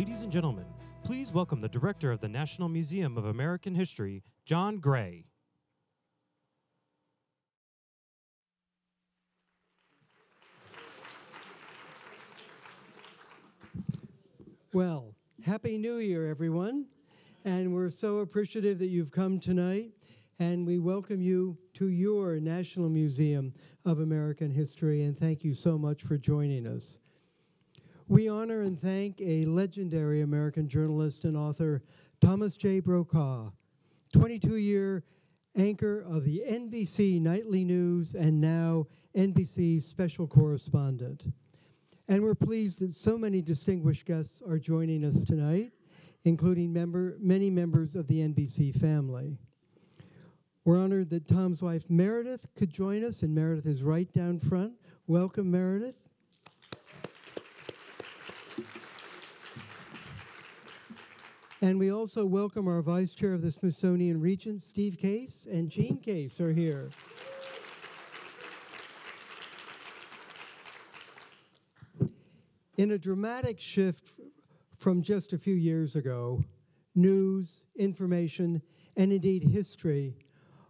Ladies and gentlemen, please welcome the Director of the National Museum of American History, John Gray. Well, Happy New Year, everyone. And we're so appreciative that you've come tonight. And we welcome you to your National Museum of American History. And thank you so much for joining us. We honor and thank a legendary American journalist and author, Thomas J. Brokaw, 22 year anchor of the NBC Nightly News and now NBC Special Correspondent. And we're pleased that so many distinguished guests are joining us tonight, including member, many members of the NBC family. We're honored that Tom's wife, Meredith, could join us, and Meredith is right down front. Welcome, Meredith. And we also welcome our Vice Chair of the Smithsonian Regents, Steve Case, and Jean Case are here. In a dramatic shift from just a few years ago, news, information, and indeed history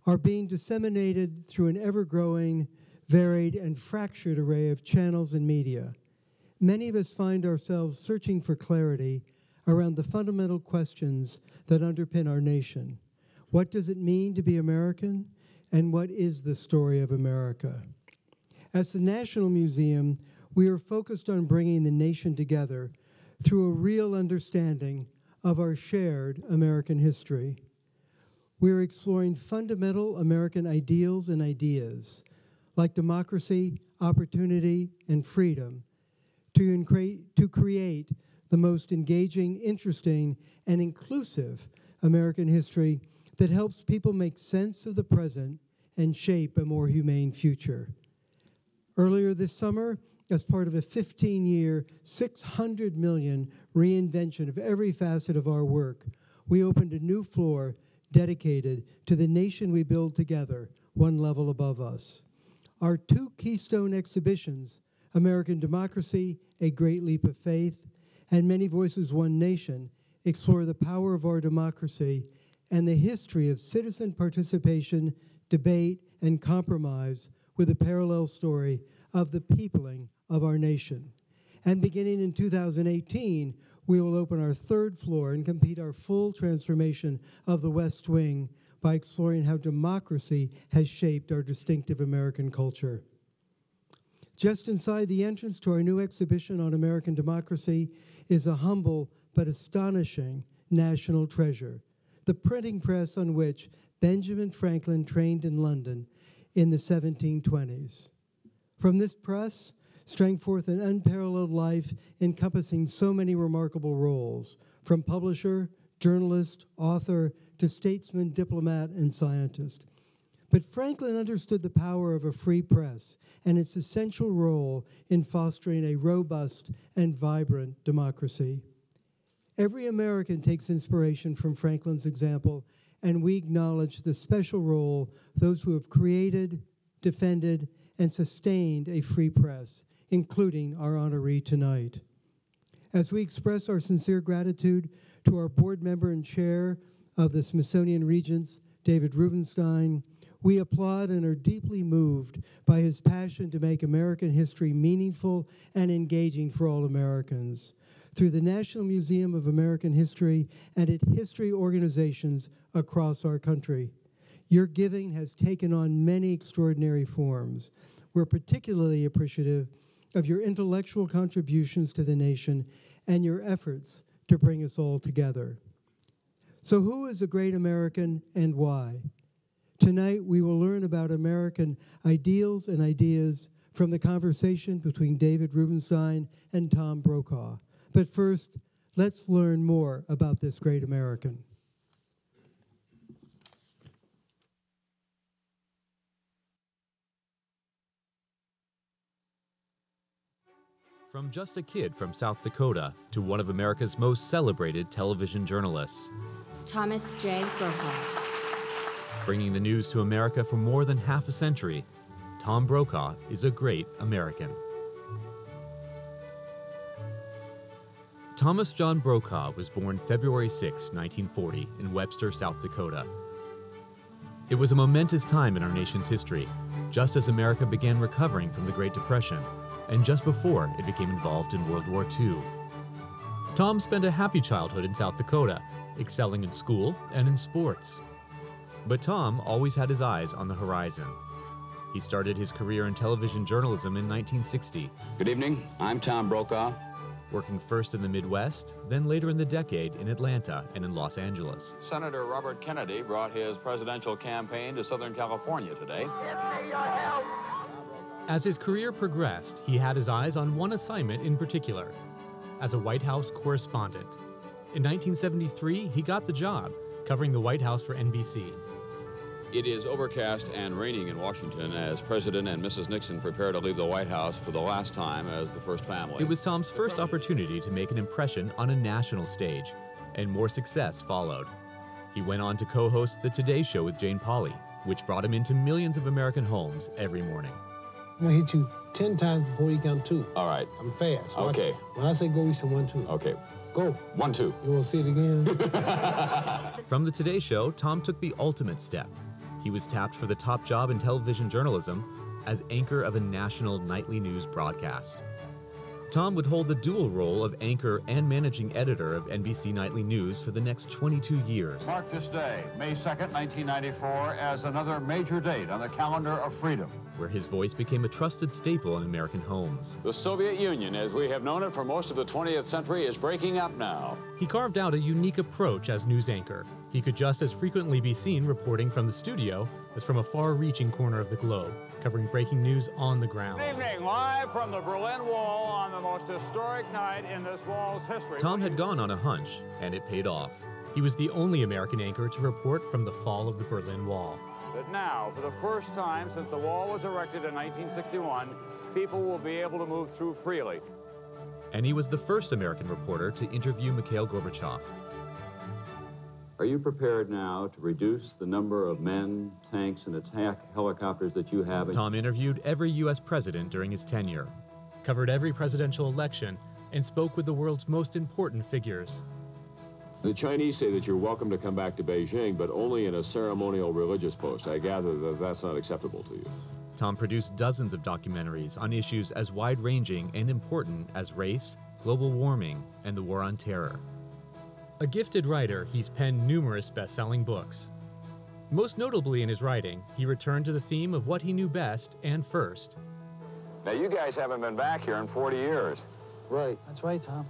are being disseminated through an ever growing, varied, and fractured array of channels and media. Many of us find ourselves searching for clarity around the fundamental questions that underpin our nation. What does it mean to be American? And what is the story of America? As the National Museum, we are focused on bringing the nation together through a real understanding of our shared American history. We are exploring fundamental American ideals and ideas like democracy, opportunity, and freedom to, to create the most engaging, interesting, and inclusive American history that helps people make sense of the present and shape a more humane future. Earlier this summer, as part of a 15 year, 600 million reinvention of every facet of our work, we opened a new floor dedicated to the nation we build together, one level above us. Our two keystone exhibitions, American Democracy, A Great Leap of Faith, and Many Voices, One Nation explore the power of our democracy and the history of citizen participation, debate, and compromise with a parallel story of the peopling of our nation. And beginning in 2018, we will open our third floor and complete our full transformation of the West Wing by exploring how democracy has shaped our distinctive American culture. Just inside the entrance to our new exhibition on American democracy is a humble but astonishing national treasure, the printing press on which Benjamin Franklin trained in London in the 1720s. From this press sprang forth an unparalleled life encompassing so many remarkable roles, from publisher, journalist, author, to statesman, diplomat, and scientist. But Franklin understood the power of a free press and its essential role in fostering a robust and vibrant democracy. Every American takes inspiration from Franklin's example, and we acknowledge the special role those who have created, defended, and sustained a free press, including our honoree tonight. As we express our sincere gratitude to our board member and chair of the Smithsonian Regents, David Rubenstein, we applaud and are deeply moved by his passion to make American history meaningful and engaging for all Americans. Through the National Museum of American History and its history organizations across our country. Your giving has taken on many extraordinary forms. We're particularly appreciative of your intellectual contributions to the nation and your efforts to bring us all together. So, who is a great American and why? Tonight, we will learn about American ideals and ideas from the conversation between David Rubenstein and Tom Brokaw. But first, let's learn more about this great American. From just a kid from South Dakota to one of America's most celebrated television journalists, Thomas J. Brokaw. Bringing the news to America for more than half a century, Tom Brokaw is a great American. Thomas John Brokaw was born February 6, 1940, in Webster, South Dakota. It was a momentous time in our nation's history, just as America began recovering from the Great Depression, and just before it became involved in World War II. Tom spent a happy childhood in South Dakota, excelling in school and in sports. But Tom always had his eyes on the horizon. He started his career in television journalism in 1960, Good evening. I'm Tom Brokaw. working first in the Midwest, then later in the decade in Atlanta and in Los Angeles. Senator Robert Kennedy brought his presidential campaign to Southern California today. As his career progressed, he had his eyes on one assignment in particular as a White House correspondent. In 1973, he got the job covering the White House for NBC. It is overcast and raining in Washington as President and Mrs. Nixon prepare to leave the White House for the last time as the first family. It was Tom's first opportunity to make an impression on a national stage, and more success followed. He went on to co host The Today Show with Jane Pauley, which brought him into millions of American homes every morning. I'm gonna hit you 10 times before you count two. All right. I'm fast. Watch Okay. it. When I say go, you say one, two. Okay. Go. One, two. You wanna see it again? From The Today Show, Tom took the ultimate step. He was tapped for the top job in television journalism as anchor of a national nightly news broadcast. Tom would hold the dual role of anchor and managing editor of NBC Nightly News for the next 22 years. Mark this day, May 2nd, 1994, as another major date on the calendar of freedom. where his voice became a trusted staple in American homes. The Soviet Union, as we have known it for most of the 20th century, is breaking up now. He carved out a unique approach as news anchor. He could just as frequently be seen reporting from the studio as from a far reaching corner of the globe, covering breaking news on the ground. Good evening, live from the Berlin Wall on the most historic night in this wall's history. Tom had gone on a hunch, and it paid off. He was the only American anchor to report from the fall of the Berlin Wall. But now, for the first time since the wall was erected in 1961, people will be able to move through freely. And he was the first American reporter to interview Mikhail Gorbachev. Are you prepared now to reduce the number of men, tanks, and attack helicopters that you have? Tom interviewed every U.S. president during his tenure, covered every presidential election, and spoke with the world's most important figures. The Chinese say that you're welcome to come back to Beijing, but only in a ceremonial religious post. I gather that that's not acceptable to you. Tom produced dozens of documentaries on issues as wide ranging and important as race, global warming, and the war on terror. A gifted writer, he's penned numerous best selling books. Most notably in his writing, he returned to the theme of what he knew best and first Now, you guys haven't been back here in 40 years. right. That's right, Tom.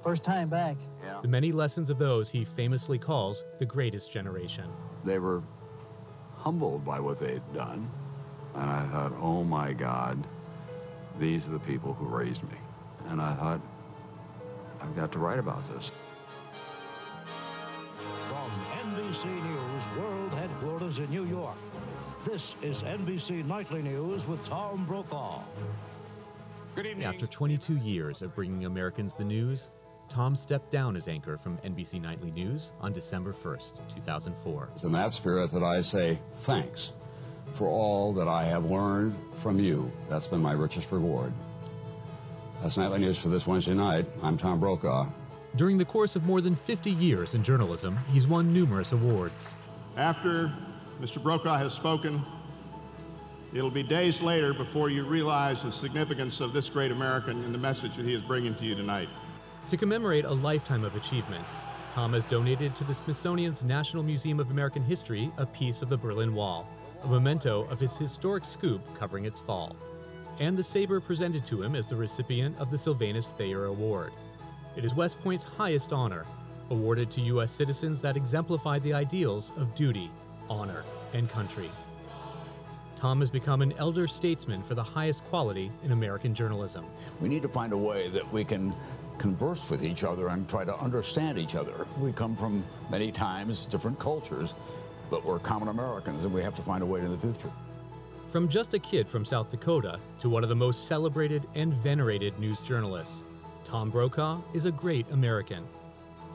First time back. Yeah. The many lessons of those he famously calls the greatest generation. they were humbled by what they'd done. And I thought, oh my God, these are the people who raised me. And I thought, I've got to write about this. NBC News World Headquarters in New York, this is NBC Nightly News with Tom Brokaw. Good evening. After 22 years of bringing Americans the news, Tom stepped down as anchor from NBC Nightly News on December 1st, 2004. It's in that spirit that I say thanks for all that I have learned from you. That's been my richest reward. That's Nightly News for this Wednesday night. I'm Tom Brokaw. During the course of more than 50 years in journalism, he's won numerous awards. After Mr. Brokaw has spoken, it'll be days later before you realize the significance of this great American and the message that he is bringing to you tonight. To commemorate a lifetime of achievements, Tom has donated to the Smithsonian's National Museum of American History a piece of the Berlin Wall, a memento of his historic scoop covering its fall, and the saber presented to him as the recipient of the Sylvanus Thayer Award. It is West Point's highest honor, awarded to U.S. citizens that exemplify the ideals of duty, honor, and country. Tom has become an elder statesman for the highest quality in American journalism. We need to find a way that we can converse with each other and try to understand each other. We come from many times different cultures, but we're common Americans and we have to find a way in the future. From just a kid from South Dakota to one of the most celebrated and venerated news journalists, Tom Brokaw is a great American.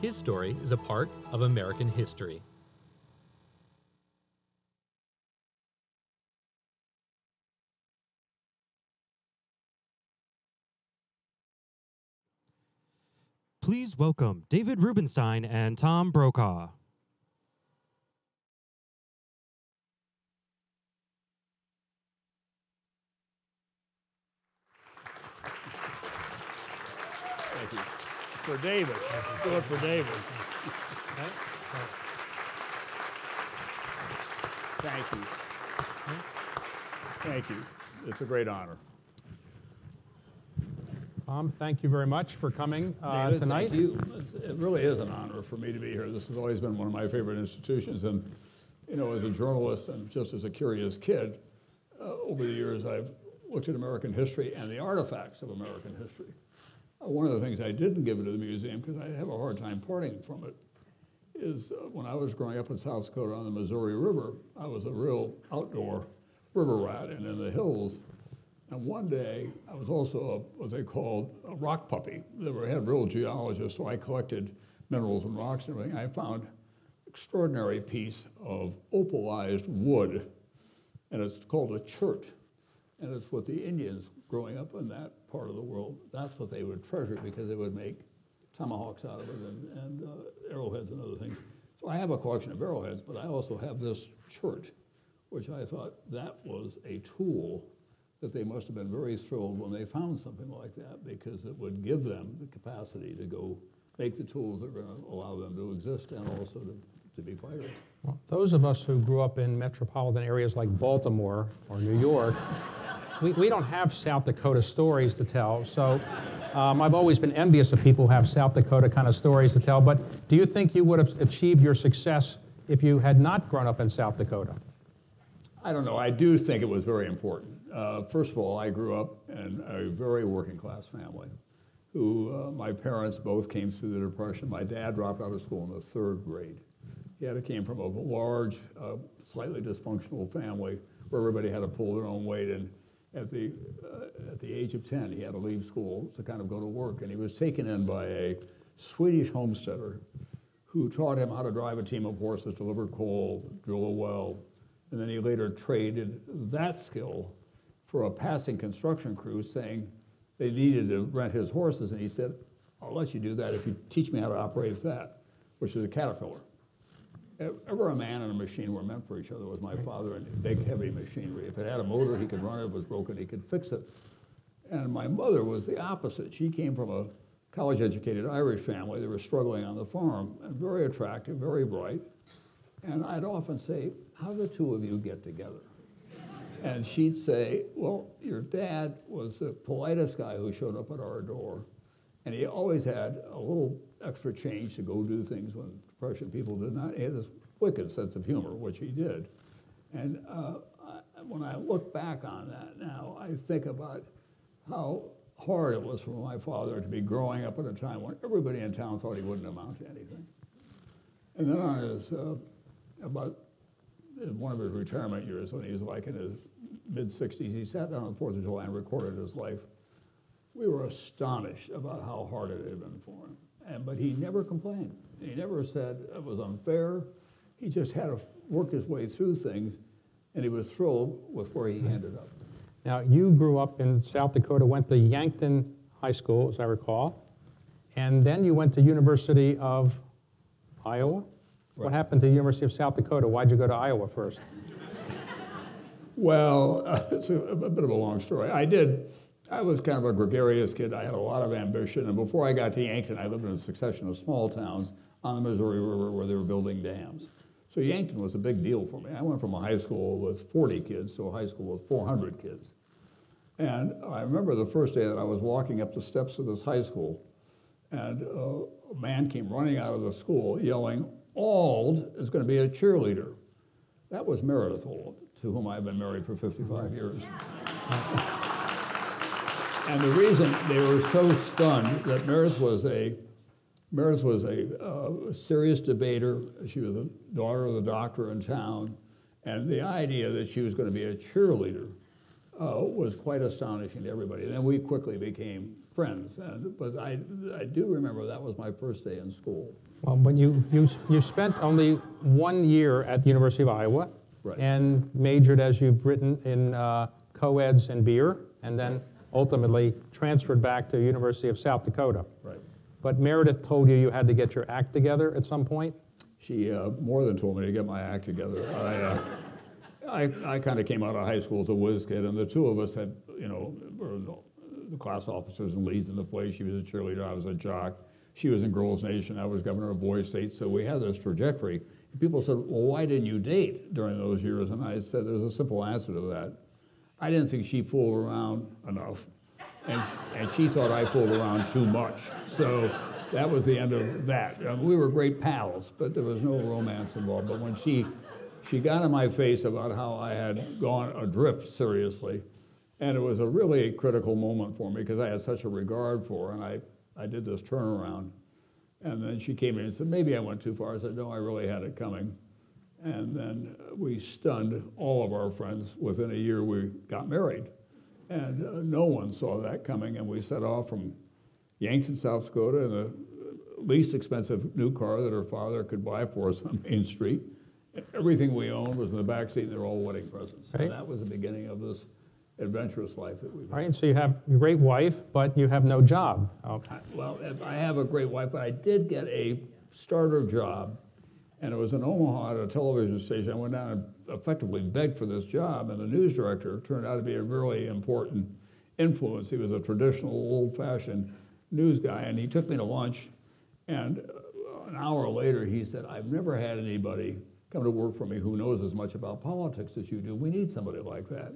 His story is a part of American history. Please welcome David Rubenstein and Tom Brokaw. Thank you. For David. Do it for David. Thank you. Thank you. It's a great honor. Tom, thank you very much for coming uh, David, tonight. Thank you. It really is an honor for me to be here. This has always been one of my favorite institutions. And, you know, as a journalist and just as a curious kid, uh, over the years I've looked at American history and the artifacts of American history. One of the things I didn't give it to the museum, because I have a hard time parting from it, is uh, when I was growing up in South Dakota on the Missouri River, I was a real outdoor river rat and in the hills. And one day, I was also a, what they called a rock puppy. They were, had real geologists, so I collected minerals and rocks and everything. I found extraordinary piece of opalized wood, and it's called a chert. And it's what the Indians growing up in that part of the world, that's what they would treasure because they would make tomahawks out of it and, and uh, arrowheads and other things. So I have a collection of arrowheads, but I also have this chert, which I thought that was a tool that they must have been very thrilled when they found something like that because it would give them the capacity to go make the tools that are going to allow them to exist and also to, to be fighters. Well, those of us who grew up in metropolitan areas like Baltimore or New York, we, we don't have South Dakota stories to tell. So um, I've always been envious of people who have South Dakota kind of stories to tell. But do you think you would have achieved your success if you had not grown up in South Dakota? I don't know. I do think it was very important. Uh, first of all, I grew up in a very working class family who uh, my parents both came through the Depression. My dad dropped out of school in the third grade. He had, came from a large, uh, slightly dysfunctional family where everybody had to pull their own weight. And at the, uh, at the age of 10, he had to leave school to kind of go to work. And he was taken in by a Swedish homesteader who taught him how to drive a team of horses, deliver coal, drill a well. And then he later traded that skill for a passing construction crew saying they needed to rent his horses. And he said, I'll let you do that if you teach me how to operate that, which is a caterpillar. Ever a man and a machine were meant for each other was my father in big, heavy machinery. If it had a motor, he could run it. If it was broken, he could fix it. And my mother was the opposite. She came from a college-educated Irish family. that were struggling on the farm, and very attractive, very bright. And I'd often say, how do the two of you get together? And she'd say, well, your dad was the politest guy who showed up at our door. And he always had a little extra change to go do things when Depression people did not. He had this wicked sense of humor, which he did. And uh, I, when I look back on that now, I think about how hard it was for my father to be growing up at a time when everybody in town thought he wouldn't amount to anything. And then on his, uh, about one of his retirement years, when he was like in his mid 60s, he sat down on the 4th of July and recorded his life. We were astonished about how hard it had been for him. And, but he never complained. He never said it was unfair. He just had to work his way through things, and he was thrilled with where he ended up. Now, you grew up in South Dakota, went to Yankton High School, as I recall, and then you went to University of Iowa. What happened to the University of South Dakota? Why'd you go to Iowa first? Well, uh, it's a, a, bit of a long story. I did, I was kind of a gregarious kid. I had a lot of ambition. And before I got to Yankton, I lived in a succession of small towns on the Missouri River where they were building dams. So Yankton was a big deal for me. I went from a high school with 40 kids to a high school with 400 kids. And I remember the first day that I was walking up the steps of this high school, and uh, a man came running out of the school yelling, Auld is going to be a cheerleader. That was Meredith Auld, to whom I've been married for 55 years. and the reason they were so stunned that Meredith was a Meredith was a, uh, a serious debater. She was the daughter of the doctor in town, and the idea that she was going to be a cheerleader uh, was quite astonishing to everybody. And then we quickly became friends. And, but I, I do remember that was my first day in school. Well, but you, you, you spent only one year at the University of Iowa right. and majored, as you've written, in uh, co-eds and beer, and then ultimately transferred back to University of South Dakota. Right. but Meredith told you you had to get your act together at some point? She uh, more than told me to get my act together. I, uh, I, I kind of came out of high school as a whiz kid, and the two of us had, you know, were the class officers and leads in the play. She was a cheerleader, I was a jock. She was in Girls Nation, I was governor of Boys State, so we had this trajectory. People said, well, why didn't you date during those years? And I said, there's a simple answer to that. I didn't think she fooled around enough, and, and she thought I fooled around too much. So that was the end of that. Mean, we were great pals, but there was no romance involved. But when she, she got in my face about how I had gone adrift seriously, and it was a really critical moment for me because I had such a regard for her, and I, I did this turnaround. And then she came in and said, maybe I went too far. I said, no, I really had it coming. And then we stunned all of our friends. Within a year, we got married. And uh, no one saw that coming. And we set off from Yankton, South Dakota, in the least expensive new car that her father could buy for us on Main Street. Everything we owned was in the back seat, and they were all wedding presents. Right. And that was the beginning of this adventurous life that we've All right, so you have a great wife, but you have no job. Oh, Well, I have a great wife, but I did get a starter job, and it was in Omaha at a television station. I went down and effectively begged for this job, and the news director turned out to be a really important influence. He was a traditional, old-fashioned news guy, and he took me to lunch, and uh, an hour later, he said, I've never had anybody come to work for me who knows as much about politics as you do. We need somebody like that.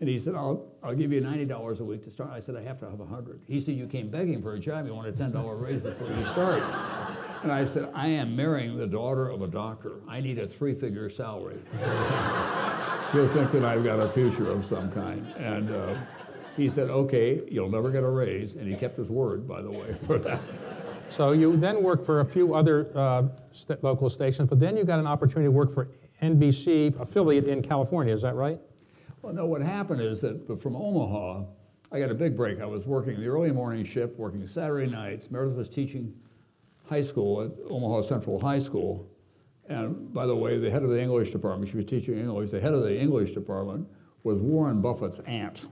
And he said, I'll, I'll give you $90 a week to start. I said, I have to have 100. He said, you came begging for a job. You want a $10 raise before you start. And I said, I am marrying the daughter of a doctor. I need a three-figure salary. He'll think that I've got a future of some kind. And uh, he said, okay, you'll never get a raise. And he kept his word, by the way, for that. So you then worked for a few other uh, st- local stations, but then you got an opportunity to work for NBC affiliate in California, is that right? Well, no, what happened is that from Omaha, I got a big break. I was working the early morning shift, working Saturday nights. Meredith was teaching high school at Omaha Central High School. And by the way, the head of the English department, she was teaching English, the head of the English department was Warren Buffett's aunt.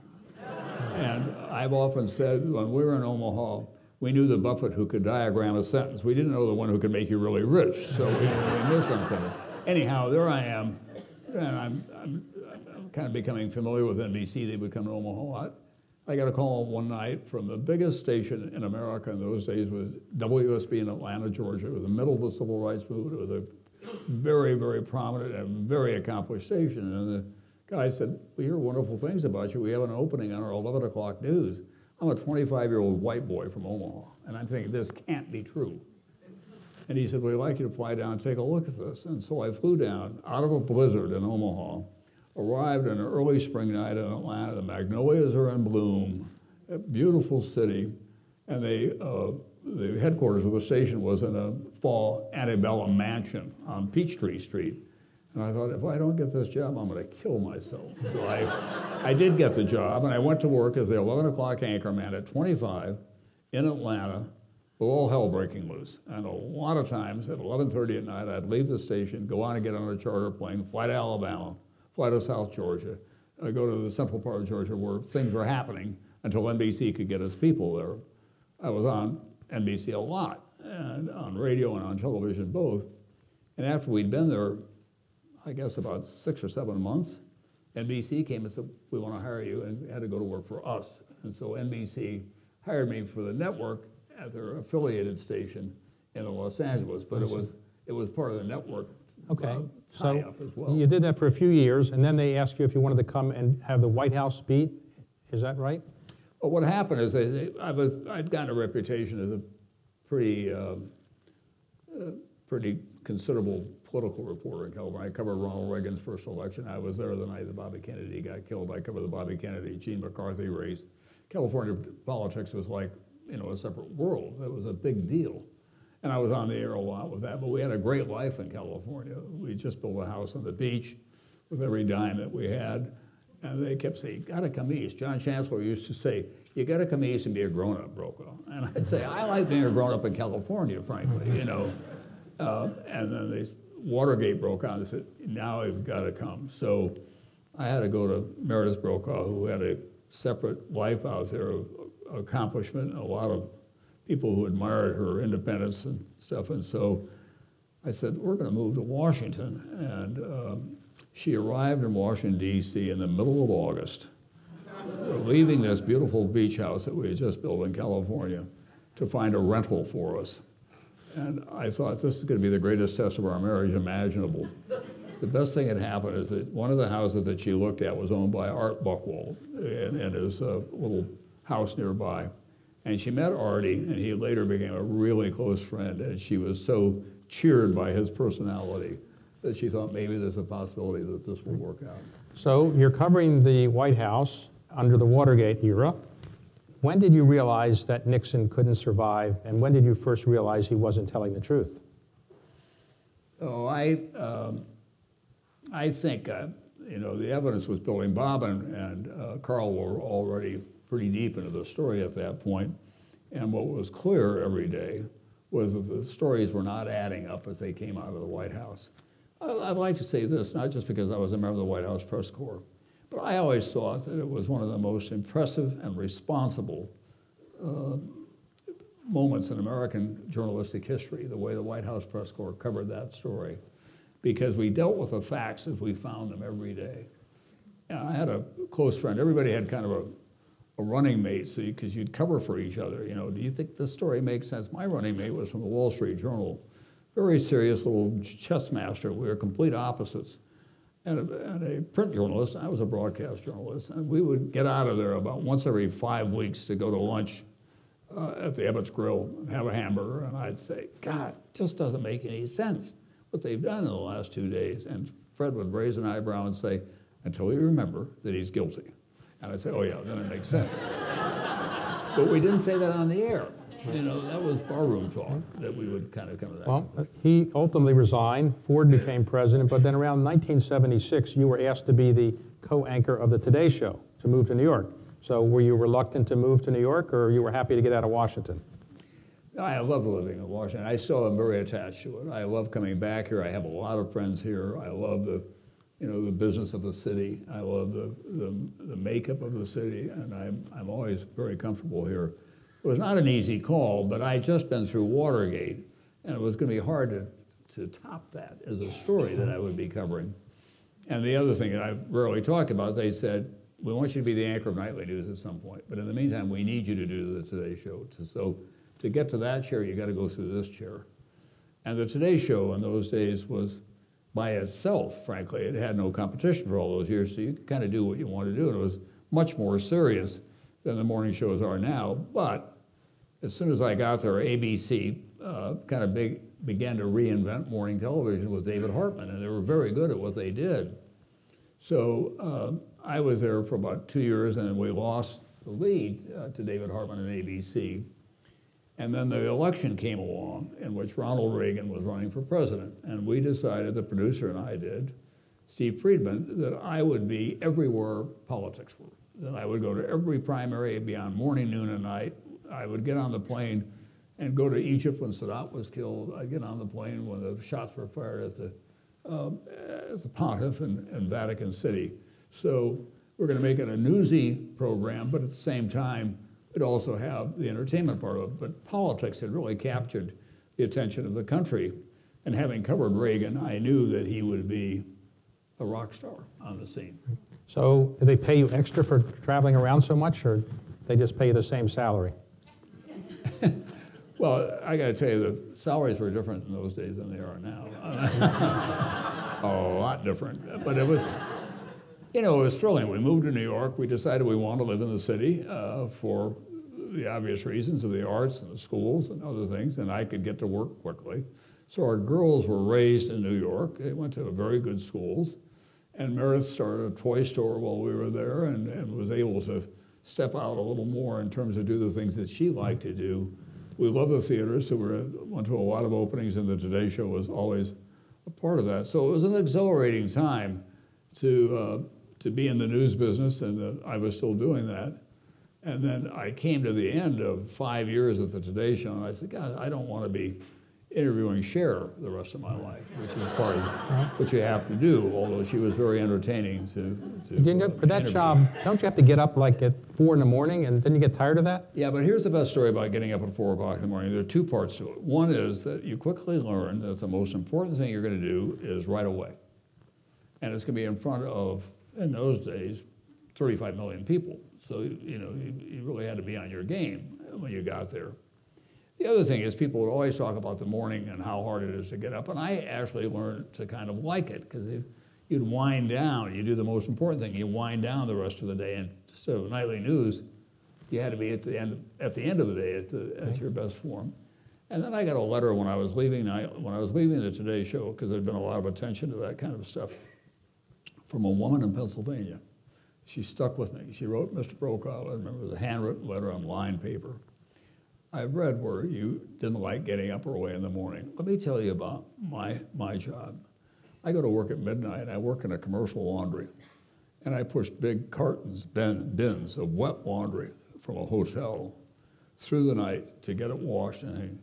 And I've often said when we were in Omaha, we knew the Buffett who could diagram a sentence. We didn't know the one who could make you really rich. So we, we missed something. Anyhow, there I am, and I'm, I'm, I'm kind of becoming familiar with NBC. They would come to Omaha. I got a call one night from the biggest station in America in those days was WSB in Atlanta, Georgia. It was the middle of the civil rights movement. It was a very, very prominent and very accomplished station. And the guy said, we hear wonderful things about you. We have an opening on our 11 o'clock news. I'm a 25-year-old white boy from Omaha, and I'm thinking, this can't be true. And he said, we'd like you to fly down and take a look at this. And so I flew down out of a blizzard in Omaha, arrived on an early spring night in Atlanta. The magnolias are in bloom, a beautiful city. And they, uh, the headquarters of the station was in a fall antebellum mansion on Peachtree Street. And I thought, if I don't get this job, I'm going to kill myself. So I, I did get the job, and I went to work as the 11 o'clock anchorman at 25 in Atlanta with all hell breaking loose. And a lot of times at 11.30 at night, I'd leave the station, go on and get on a charter plane, fly to Alabama, fly to South Georgia, uh, go to the central part of Georgia where things were happening until NBC could get its people there. I was on NBC a lot, and on radio and on television both. And after we'd been there, I guess about six or seven months, NBC came and said, we want to hire you, and had to go to work for us. And so NBC hired me for the network at their affiliated station in Los Angeles, but it was, it was part of the network Okay. uh, tie-up as well. you did that for a few years, and then they asked you if you wanted to come and have the White House beat. Is that right? Well, what happened is they, they, I was, I'd gotten a reputation as a pretty, um, uh, pretty considerable political reporter in California. I covered Ronald Reagan's first election. I was there the night that Bobby Kennedy got killed. I covered the Bobby Kennedy, Gene McCarthy race. California politics was like, you know, a separate world. It was a big deal. And I was on the air a lot with that, but we had a great life in California. We just built a house on the beach with every dime that we had. And they kept saying, you gotta come east. John Chancellor used to say, you gotta come east and be a grown-up, Brokaw. And I'd say, I like being a grown-up in California, frankly, you know. Uh, and then they, Watergate broke out and said, now you've gotta come. So I had to go to Meredith Brokaw, who had a separate life out there of accomplishment, a lot of people who admired her independence and stuff. And so I said, we're going to move to Washington. And um, she arrived in Washington, D.C. in the middle of August. Leaving this beautiful beach house that we had just built in California to find a rental for us. And I thought this is going to be the greatest test of our marriage imaginable. The best thing that happened is that one of the houses that she looked at was owned by Art Buchwald and, and his uh, little house nearby. And she met Artie, and he later became a really close friend. And she was so cheered by his personality that she thought maybe there's a possibility that this will work out. So you're covering the White House under the Watergate era. When did you realize that Nixon couldn't survive, and when did you first realize he wasn't telling the truth? Oh, I, um, I think, uh, you know, the evidence was building. Bob and, and uh, Carl were already pretty deep into the story at that point, and what was clear every day was that the stories were not adding up as they came out of the White House. I'd like to say this, not just because I was a member of the White House press corps, but I always thought that it was one of the most impressive and responsible uh, moments in American journalistic history, the way the White House press corps covered that story, because we dealt with the facts as we found them every day. And I had a close friend. Everybody had kind of a, a running mate, so because you, would cover for each other. You know, do you think this story makes sense? My running mate was from the Wall Street Journal, very serious little chess master. We were complete opposites. And a, and a, print journalist, I was a broadcast journalist, and we would get out of there about once every five weeks to go to lunch uh, at the Ebbitt Grill and have a hamburger, and I'd say, God, just doesn't make any sense what they've done in the last two days. And Fred would raise an eyebrow and say, until you remember that he's guilty. And I'd say, oh yeah, then it makes sense. but we didn't say that on the air. You know, that was barroom talk that we would kind of come to that. Well, uh, he ultimately resigned. Ford became president, but then around 1976, you were asked to be the co-anchor of the Today Show to move to New York. So were you reluctant to move to New York, or you were happy to get out of Washington? I love living in Washington. I still am very attached to it. I love coming back here. I have a lot of friends here. I love the, you know, the business of the city. I love the, the, the makeup of the city, and I'm, I'm always very comfortable here. It was not an easy call, but I had just been through Watergate, and it was going to be hard to, to top that as a story that I would be covering. And the other thing that I rarely talk about, they said, we want you to be the anchor of nightly news at some point. But in the meantime, we need you to do the Today Show. So to get to that chair, you got to go through this chair. And the Today Show in those days was by itself, frankly. It had no competition for all those years, so you could kind of do what you want to do. And it was much more serious than the morning shows are now. But as soon as I got there, ABC uh, kind of big, began to reinvent morning television with David Hartman, and they were very good at what they did. So uh, I was there for about two years, and we lost the lead uh, to David Hartman and ABC. And then the election came along in which Ronald Reagan was running for president. And we decided, the producer and I did, Steve Friedman, that I would be everywhere politics were. That I would go to every primary, be on morning, noon, and night. I would get on the plane and go to Egypt when Sadat was killed. I'd get on the plane when the shots were fired at the, um, at the Pontiff in, in Vatican City. So we're going to make it a newsy program, but at the same time, it also have the entertainment part of it. But politics had really captured the attention of the country. And having covered Reagan, I knew that he would be a rock star on the scene. So do they pay you extra for traveling around so much, or they just pay you the same salary? well, I got to tell you, the salaries were different in those days than they are now. a lot different. But it was, you know, it was thrilling. We moved to New York. We decided we wanted to live in the city uh, for the obvious reasons of the arts and the schools and other things, and I could get to work quickly. So our girls were raised in New York. They went to very good schools. And Meredith started a toy store while we were there and, and was able to step out a little more in terms of do the things that she liked to do. We love the theater, so we went to a lot of openings, and the Today Show was always a part of that. So it was an exhilarating time to uh, to be in the news business, and uh, I was still doing that. And then I came to the end of five years at the Today Show, and I said, God, I don't want to be interviewing Cher the rest of my life, which is part of what you have to do, although she was very entertaining to, to Didn't you, for that interview. job, don't you have to get up like at four in the morning, and didn't you get tired of that? Yeah, but here's the best story about getting up at four o'clock in the morning. There are two parts to it. One is that you quickly learn that the most important thing you're going to do is right away. And it's going to be in front of, in those days, 35 million people. So, you know, you, you really had to be on your game when you got there. The other thing is people would always talk about the morning and how hard it is to get up. And I actually learned to kind of like it because if you'd wind down. You do the most important thing. You wind down the rest of the day. And instead of nightly news, you had to be at the end, at the end of the day at, the, at your best form. And then I got a letter when I was leaving, I, when I was leaving the Today Show, because there'd been a lot of attention to that kind of stuff, from a woman in Pennsylvania. She stuck with me. She wrote Mr. Brokaw, I remember a handwritten letter on lined paper. I read where you didn't like getting up early in the morning. Let me tell you about my, my job. I go to work at midnight. I work in a commercial laundry. And I push big cartons, bin, bins of wet laundry from a hotel through the night to get it washed and.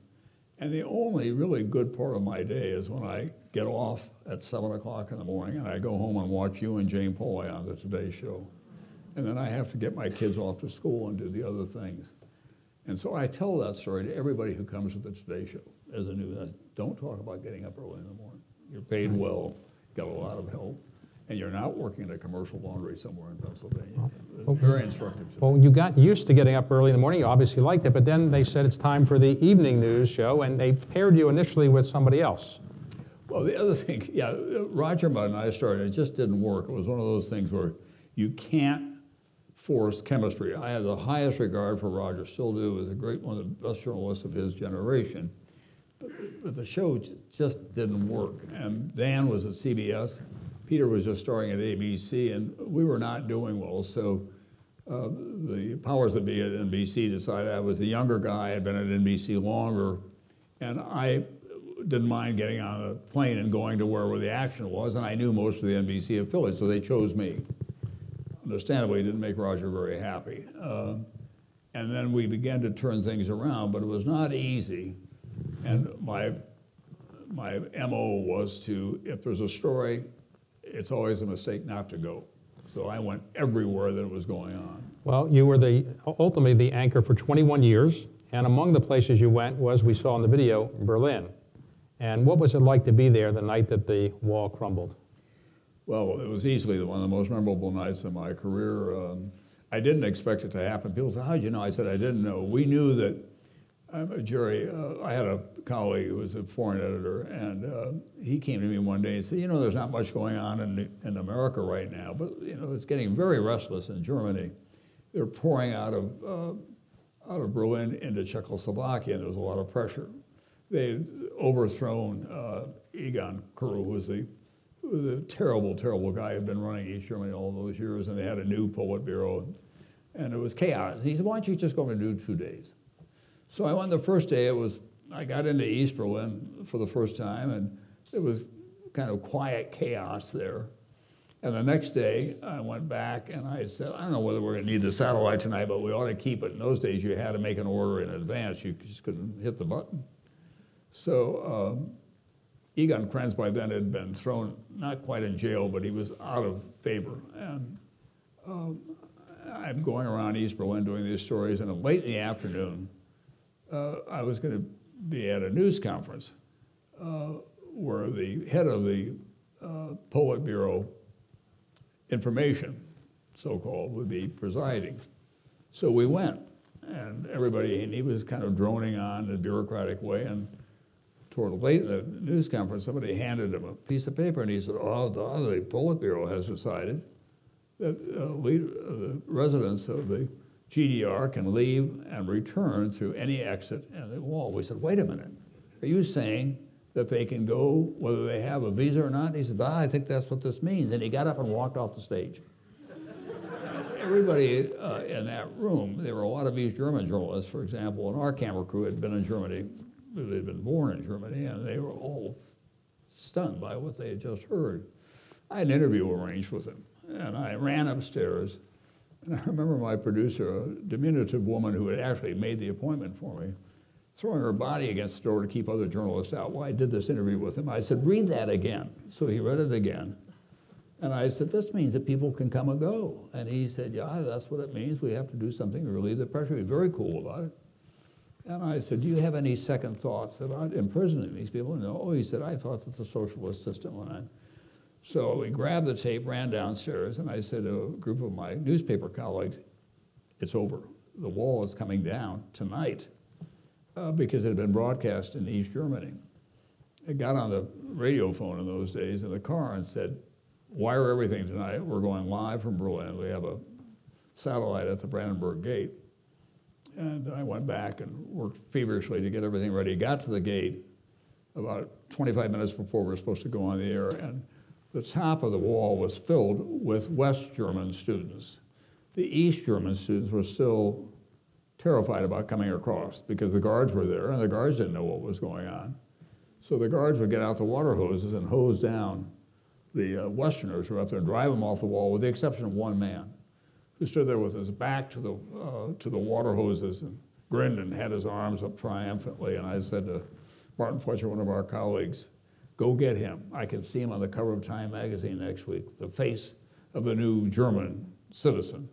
And the only really good part of my day is when I get off at 7 o'clock in the morning and I go home and watch you and Jane Pauley on the Today Show. And then I have to get my kids off to school and do the other things. And so I tell that story to everybody who comes to the Today Show as a new, don't talk about getting up early in the morning. You're paid well, got a lot of help, and you're not working in a commercial laundry somewhere in Pennsylvania. Very instructive. Well, you got used to getting up early in the morning, you obviously liked it, but then they said it's time for the evening news show, and they paired you initially with somebody else. Well, the other thing, yeah, Roger Mudd and I started, it just didn't work. It was one of those things where you can't force chemistry. I have the highest regard for Roger, still do, was a great, one of the best journalists of his generation. But, but the show j- just didn't work. And Dan was at CBS, Peter was just starting at ABC, and we were not doing well. So uh, the powers that be at NBC decided I was the younger guy, I had been at NBC longer, and I didn't mind getting on a plane and going to where, where the action was, and I knew most of the NBC affiliates, so they chose me. Understandably, it didn't make Roger very happy. Uh, and then we began to turn things around, but it was not easy. And my, my MO was to, if there's a story, it's always a mistake not to go. So I went everywhere that it was going on. Well, you were the ultimately the anchor for 21 years, and among the places you went was, we saw in the video, Berlin. And what was it like to be there the night that the wall crumbled? Well, it was easily one of the most memorable nights of my career. Um, I didn't expect it to happen. People said, how'd you know? I said, I didn't know. We knew that, um, Jerry, uh, I had a colleague who was a foreign editor, and uh, he came to me one day and said, you know, there's not much going on in, in America right now, but, you know, it's getting very restless in Germany. They're pouring out of, uh, out of Berlin into Czechoslovakia, and there's a lot of pressure. They had overthrown uh, Egon Kurl, who was the the terrible, terrible guy who'd been running East Germany all those years, and they had a new Politburo, and it was chaos. And he said, "Why don't you just go and do two days?" So I went the first day. It was I got into East Berlin for the first time, and it was kind of quiet chaos there. And the next day, I went back and I said, I don't know whether we're going to need the satellite tonight, but we ought to keep it. In those days, you had to make an order in advance. You just couldn't hit the button. So um, Egon Krenz by then had been thrown, not quite in jail, but he was out of favor. And um, I'm going around East Berlin doing these stories, and late in the afternoon, uh, I was going to be at a news conference uh, where the head of the uh, Politburo information, so-called, would be presiding. So we went, and everybody, and he was kind of droning on in a bureaucratic way, and toward late in the news conference, somebody handed him a piece of paper, and he said, "Oh, the, the Politburo has decided that uh, lead, uh, the residents of the GDR can leave and return through any exit in the wall." We said, "Wait a minute, are you saying that they can go whether they have a visa or not?" He said, ah, "I think that's what this means," and he got up and walked off the stage. Everybody uh, in that room, there were a lot of East German journalists, for example, and our camera crew had been in Germany they'd been born in Germany, and they were all stunned by what they had just heard. I had an interview arranged with him, and I ran upstairs, and I remember my producer, a diminutive woman who had actually made the appointment for me, throwing her body against the door to keep other journalists out. Well, I did this interview with him. I said, read that again. So he read it again. And I said, this means that people can come and go. And he said, yeah, that's what it means. We have to do something to relieve the pressure. He was very cool about it. And I said, do you have any second thoughts about imprisoning these people? No. He said, I thought that the socialist system went on. So we grabbed the tape, ran downstairs, and I said to a group of my newspaper colleagues, it's over. The wall is coming down tonight uh, because it had been broadcast in East Germany. I got on the radio phone in those days in the car and said, wire everything tonight. We're going live from Berlin. We have a satellite at the Brandenburg Gate. And I went back and worked feverishly to get everything ready. Got to the gate about 25 minutes before we were supposed to go on the air, and the top of the wall was filled with West German students. The East German students were still terrified about coming across because the guards were there and the guards didn't know what was going on. So the guards would get out the water hoses and hose down the uh, Westerners who were up there and drive them off the wall, with the exception of one man who stood there with his back to the, uh, to the water hoses and grinned and had his arms up triumphantly. And I said to Martin Fletcher, one of our colleagues, go get him. I can see him on the cover of Time magazine next week, the face of the new German citizen.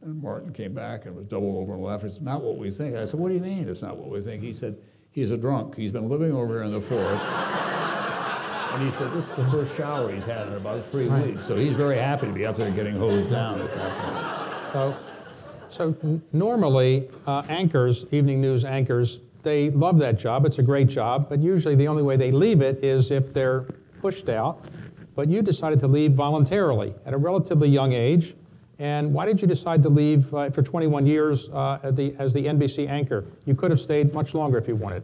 And Martin came back and was doubled over and laughed. It's not what we think. I said, what do you mean it's not what we think? He said, he's a drunk. He's been living over here in the forest. and he said, this is the first shower he's had in about three Right. weeks. So he's very happy to be up there getting hosed down at that point. So, so normally, uh, anchors, evening news anchors, they love that job. It's a great job, but usually the only way they leave it is if they're pushed out. But you decided to leave voluntarily at a relatively young age. And why did you decide to leave uh, for 21 years uh, at the, as the NBC anchor? You could have stayed much longer if you wanted.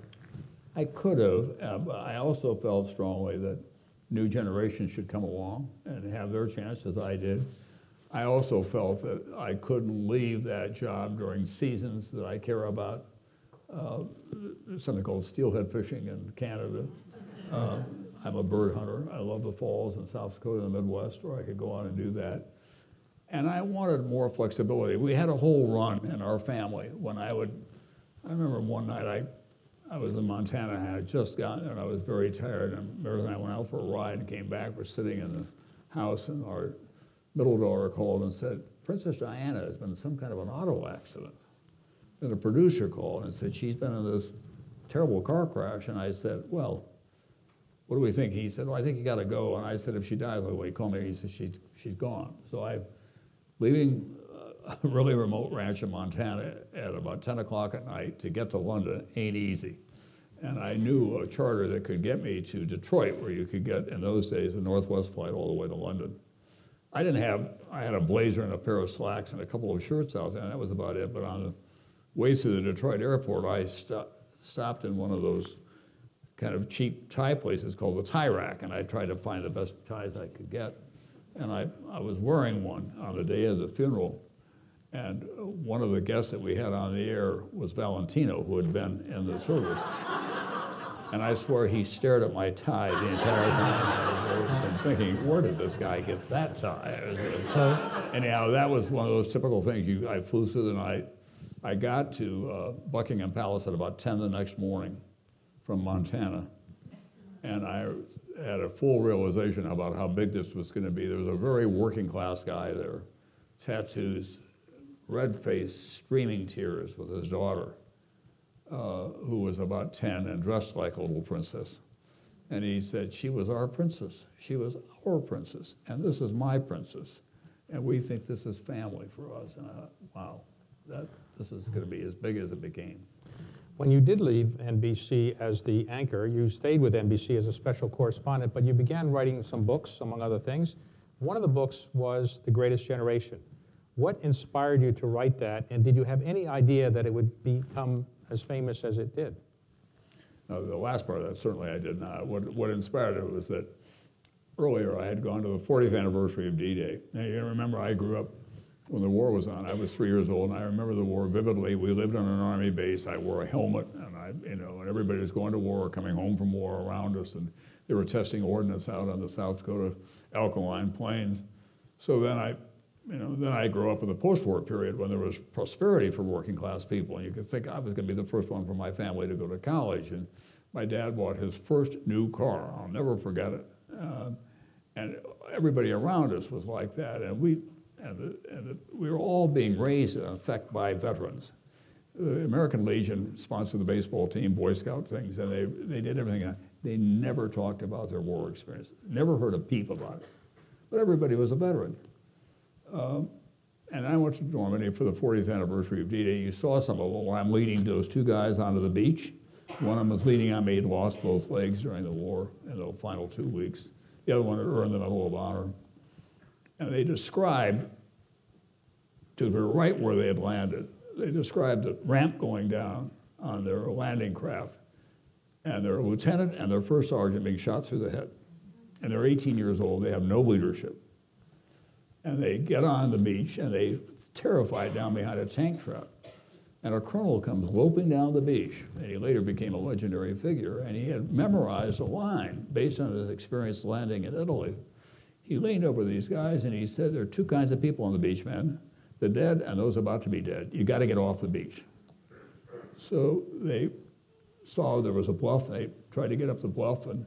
I could have, uh, I also felt strongly that new generations should come along and have their chance, as I did. I also felt that I couldn't leave that job during seasons that I care about. Uh, something called steelhead fishing in Canada. Uh, I'm a bird hunter. I love the falls in South Dakota and the Midwest, where I could go on and do that. And I wanted more flexibility. We had a whole run in our family when I would, I remember one night I, I was in Montana, I had just gotten and I was very tired and Meredith and I went out for a ride and came back, we're sitting in the house and our middle daughter called and said, Princess Diana has been in some kind of an auto accident. And a producer called and said, she's been in this terrible car crash. And I said, well, what do we think? He said, well, I think you got to go. And I said, if she dies, wait, call me. He said, she's, she's gone. So I, leaving uh, a really remote ranch in Montana at about 10 o'clock at night to get to London ain't easy. And I knew a charter that could get me to Detroit, where you could get, in those days, the Northwest flight all the way to London. I didn't have, I had a blazer and a pair of slacks and a couple of shirts out there, and that was about it. But on the way through the Detroit airport, I sto- stopped in one of those kind of cheap tie places called the Tie Rack, and I tried to find the best ties I could get. And I, I was wearing one on the day of the funeral, and one of the guests that we had on the air was Valentino, who had been in the service. And I swear he stared at my tie the entire time. I'm thinking, where did this guy get that tie? Anyhow, that was one of those typical things. You, I flew through the night. I got to uh, Buckingham Palace at about 10 the next morning from Montana. And I had a full realization about how big this was going to be. There was a very working class guy there, tattoos, red face, streaming tears with his daughter, uh, who was about 10 and dressed like a little princess. And he said, She was our princess. She was our princess. And this is my princess. And we think this is family for us. And I thought, wow, that, this is going to be as big as it became. When you did leave NBC as the anchor, you stayed with NBC as a special correspondent, but you began writing some books, among other things. One of the books was The Greatest Generation. What inspired you to write that, and did you have any idea that it would become as famous as it did? Now, the last part of that, certainly I did not. What, what inspired it was that earlier I had gone to the 40th anniversary of D-Day. Now, you remember I grew up when the war was on. I was three years old, and I remember the war vividly. We lived on an army base. I wore a helmet, and I, you know, and everybody was going to war or coming home from war around us, and they were testing ordnance out on the South Dakota alkaline plains. So then I you know, then I grew up in the post-war period when there was prosperity for working class people, and you could think I was going to be the first one from my family to go to college. And my dad bought his first new car. I'll never forget it. Uh, and everybody around us was like that, and we, and, and we were all being raised in effect by veterans. The American Legion sponsored the baseball team, Boy Scout things, and they, they did everything. They never talked about their war experience. Never heard a peep about it. But everybody was a veteran. Um, and I went to Normandy for the 40th anniversary of D-Day. You saw some of them I'm leading those two guys onto the beach. One of them was leading on me, He'd lost both legs during the war in the final two weeks. The other one earned the Medal of Honor. And they described, to the right where they had landed, they described the ramp going down on their landing craft and their lieutenant and their first sergeant being shot through the head. And they're 18 years old, they have no leadership. And they get on the beach and they terrified down behind a tank trap. And a colonel comes loping down the beach, and he later became a legendary figure, and he had memorized a line based on his experience landing in Italy. He leaned over these guys and he said, There are two kinds of people on the beach, men the dead and those about to be dead. You got to get off the beach. So they saw there was a bluff. They tried to get up the bluff, and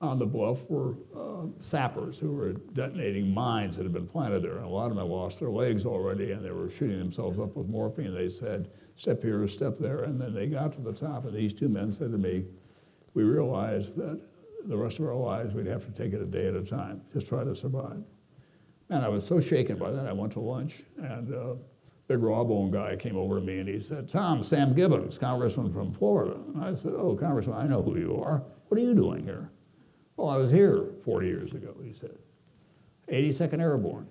on the bluff were uh, sappers who were detonating mines that had been planted there. And a lot of them had lost their legs already, and they were shooting themselves up with morphine. They said, step here, step there. And then they got to the top, and these two men said to me, we realized that the rest of our lives we'd have to take it a day at a time, just try to survive. And I was so shaken by that, I went to lunch, and uh, big rawbone guy came over to me and he said, Tom, Sam Gibbons, congressman from Florida. And I said, oh, congressman, I know who you are. What are you doing here? Well, I was here 40 years ago, he said. 82nd Airborne.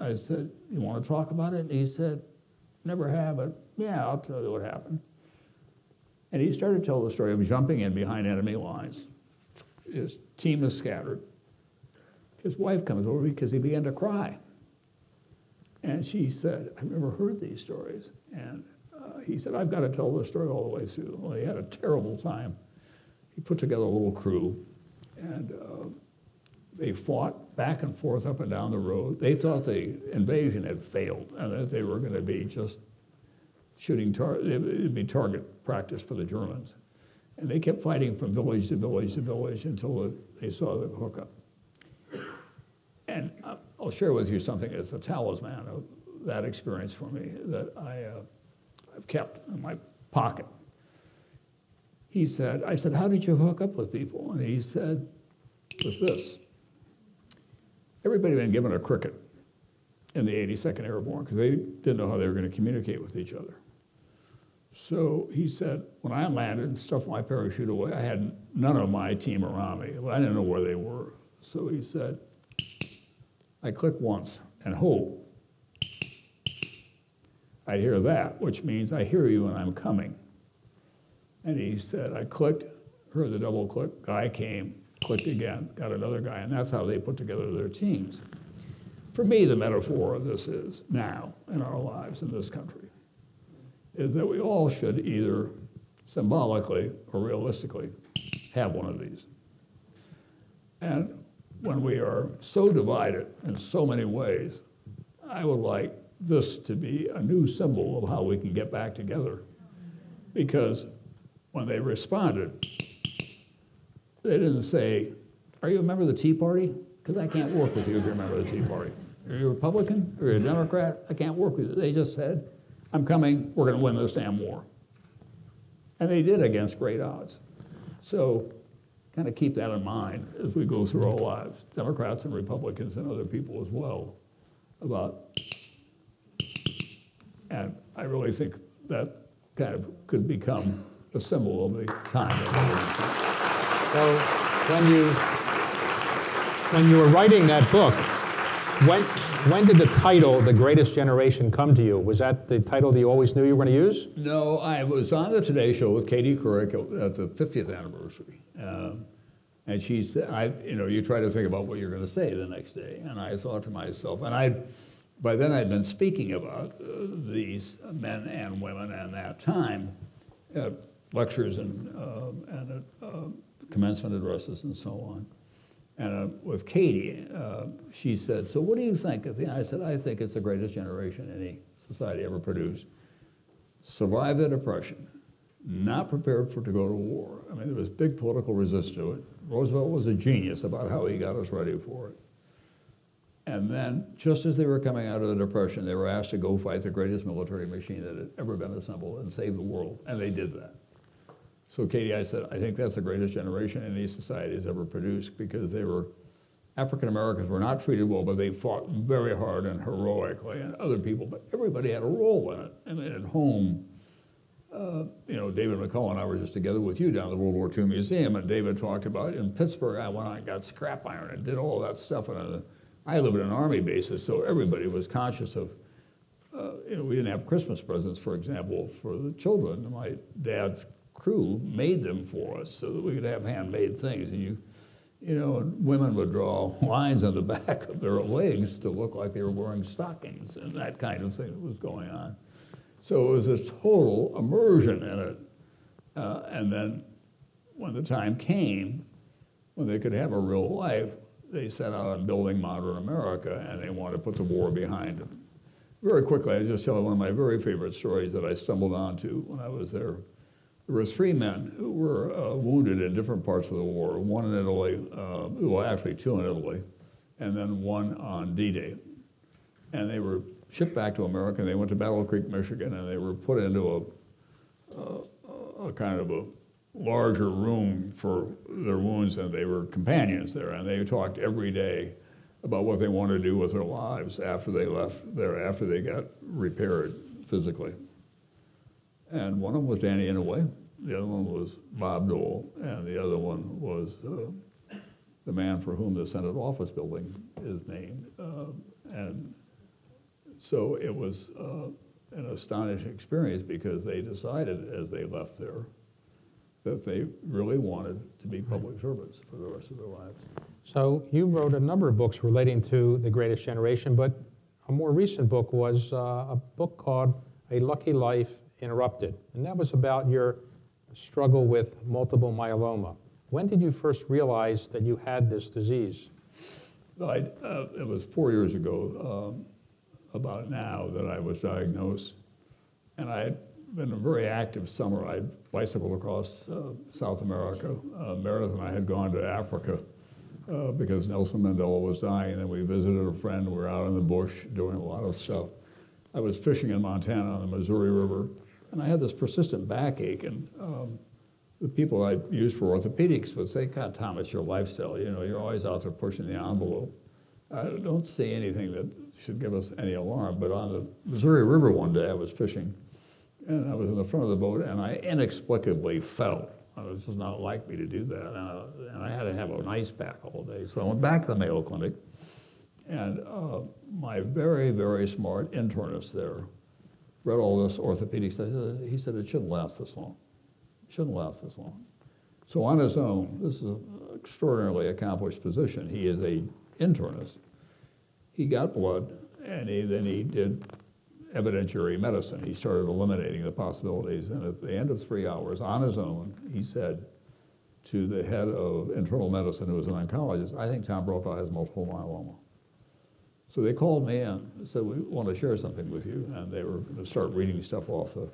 I said, you want to talk about it? And he said, never have, but yeah, I'll tell you what happened. And he started to tell the story of jumping in behind enemy lines. His team is scattered. His wife comes over because he began to cry. And she said, I've never heard these stories. And uh, he said, I've got to tell this story all the way through. Well, he had a terrible time. He put together a little crew, and uh, they fought back and forth up and down the road. They thought the invasion had failed and that they were going to be just shooting, tar- it'd be target practice for the Germans. And they kept fighting from village to village to village until they saw the hookup. And I'll share with you something that's a talisman of that experience for me that I, uh, I've kept in my pocket. He said, I said, how did you hook up with people? And he said, was this. Everybody had been given a cricket in the 82nd Airborne because they didn't know how they were going to communicate with each other. So he said, when I landed and stuffed my parachute away, I had none of my team around me. I didn't know where they were. So he said, I click once and hope. I hear that, which means I hear you and I'm coming. And he said, I clicked, heard the double click, guy came, clicked again, got another guy, and that's how they put together their teams. For me, the metaphor of this is now in our lives in this country, is that we all should either symbolically or realistically have one of these. And when we are so divided in so many ways, I would like this to be a new symbol of how we can get back together. Because when they responded, they didn't say, Are you a member of the Tea Party? Because I can't work with you if you're a member of the Tea Party. Are you a Republican? Are you a Democrat? I can't work with you. They just said, I'm coming, we're going to win this damn war. And they did against great odds. So kind of keep that in mind as we go through our lives, Democrats and Republicans and other people as well, about, and I really think that kind of could become a symbol of the time. So when you, when you were writing that book, when, when did the title, The Greatest Generation, come to you? Was that the title that you always knew you were going to use? No, I was on the Today Show with Katie Couric at the 50th anniversary. Um, and she said, I, you know, you try to think about what you're going to say the next day. And I thought to myself, and I, by then I'd been speaking about uh, these men and women and that time at lectures and, uh, and uh, commencement addresses and so on. And uh, with Katie, uh, she said, so what do you think? End, I said, I think it's the greatest generation any society ever produced. Survived the Depression, not prepared for to go to war. I mean, there was big political resistance to it. Roosevelt was a genius about how he got us ready for it. And then, just as they were coming out of the Depression, they were asked to go fight the greatest military machine that had ever been assembled and save the world, and they did that. So, Katie, I said, I think that's the greatest generation any society has ever produced because they were, African Americans were not treated well, but they fought very hard and heroically, and other people, but everybody had a role in it. I mean, at home, uh, you know, David McCullough and I were just together with you down at the World War II Museum, and David talked about in Pittsburgh, I went out and got scrap iron and did all that stuff. And uh, I lived in an army basis, so everybody was conscious of, uh, you know, we didn't have Christmas presents, for example, for the children. My dad's crew made them for us so that we could have handmade things. And you, you know, women would draw lines on the back of their legs to look like they were wearing stockings and that kind of thing was going on. So it was a total immersion in it. Uh, and then when the time came, when they could have a real life, they set out on building modern America and they wanted to put the war behind them. Very quickly, I just tell one of my very favorite stories that I stumbled onto when I was there. There were three men who were uh, wounded in different parts of the war, one in Italy, uh, well, actually two in Italy, and then one on D-Day. And they were shipped back to America. And they went to Battle Creek, Michigan, and they were put into a, a, a kind of a larger room for their wounds, and they were companions there. And they talked every day about what they wanted to do with their lives after they left there, after they got repaired physically. And one of them was Danny Inouye, the other one was Bob Dole, and the other one was uh, the man for whom the Senate office building is named. Uh, and so it was uh, an astonishing experience because they decided as they left there that they really wanted to be public servants for the rest of their lives. So you wrote a number of books relating to the Greatest Generation, but a more recent book was uh, a book called A Lucky Life Interrupted, and that was about your struggle with multiple myeloma. When did you first realize that you had this disease? I, uh, it was four years ago. Um, about now that I was diagnosed. And I had been a very active summer. I'd bicycled across uh, South America. Uh, Meredith and I had gone to Africa uh, because Nelson Mandela was dying. And we visited a friend. We were out in the bush doing a lot of stuff. I was fishing in Montana on the Missouri River. And I had this persistent backache. And um, the people I used for orthopedics would say, God, Thomas, your lifestyle, you know, you're always out there pushing the envelope. I don't see anything that should give us any alarm, but on the Missouri River one day I was fishing, and I was in the front of the boat, and I inexplicably fell. It was just not like me to do that, and I, and I had to have an ice pack all day. So I went back to the Mayo Clinic, and uh, my very, very smart internist there read all this orthopedic stuff. He said it shouldn't last this long. It shouldn't last this long. So on his own, this is an extraordinarily accomplished position. He is a internist he got blood, and he, then he did evidentiary medicine. He started eliminating the possibilities, and at the end of three hours, on his own, he said to the head of internal medicine, who was an oncologist, I think Tom Brokaw has multiple myeloma. So they called me and said, we want to share something with you, and they were going to start reading stuff off the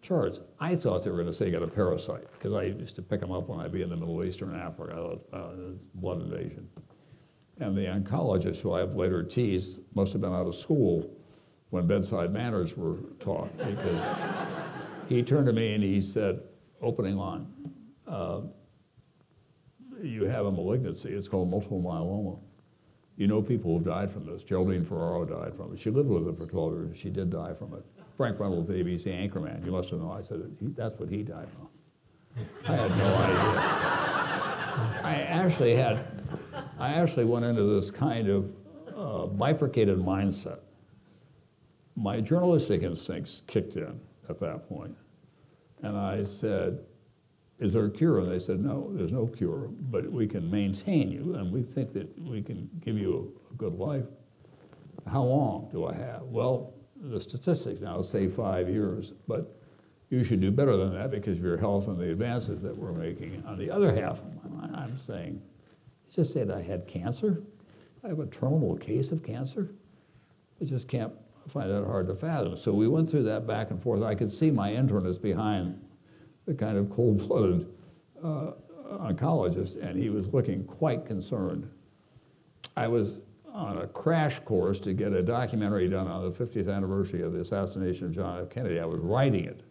charts. I thought they were going to say he got a parasite, because I used to pick them up when I'd be in the Middle East or in Africa. I thought, uh, blood invasion. And the oncologist, who I have later teased, must have been out of school when bedside manners were taught because he turned to me and he said, opening line, uh, you have a malignancy. It's called multiple myeloma. You know people who've died from this. Geraldine Ferraro died from it. She lived with it for 12 years. She did die from it. Frank Reynolds, the ABC anchorman, you must have known. I said, that's what he died from. I had no idea. I actually had I actually went into this kind of uh, bifurcated mindset. My journalistic instincts kicked in at that point. And I said, is there a cure? And they said, no, there's no cure, but we can maintain you, and we think that we can give you a, a good life. How long do I have? Well, the statistics now say five years, but you should do better than that because of your health and the advances that we're making. On the other half, I'm saying, just said I had cancer. I have a terminal case of cancer. I just can't find that hard to fathom. So we went through that back and forth. I could see my internist behind the kind of cold-blooded uh, oncologist, and he was looking quite concerned. I was on a crash course to get a documentary done on the 50th anniversary of the assassination of John F. Kennedy. I was writing it.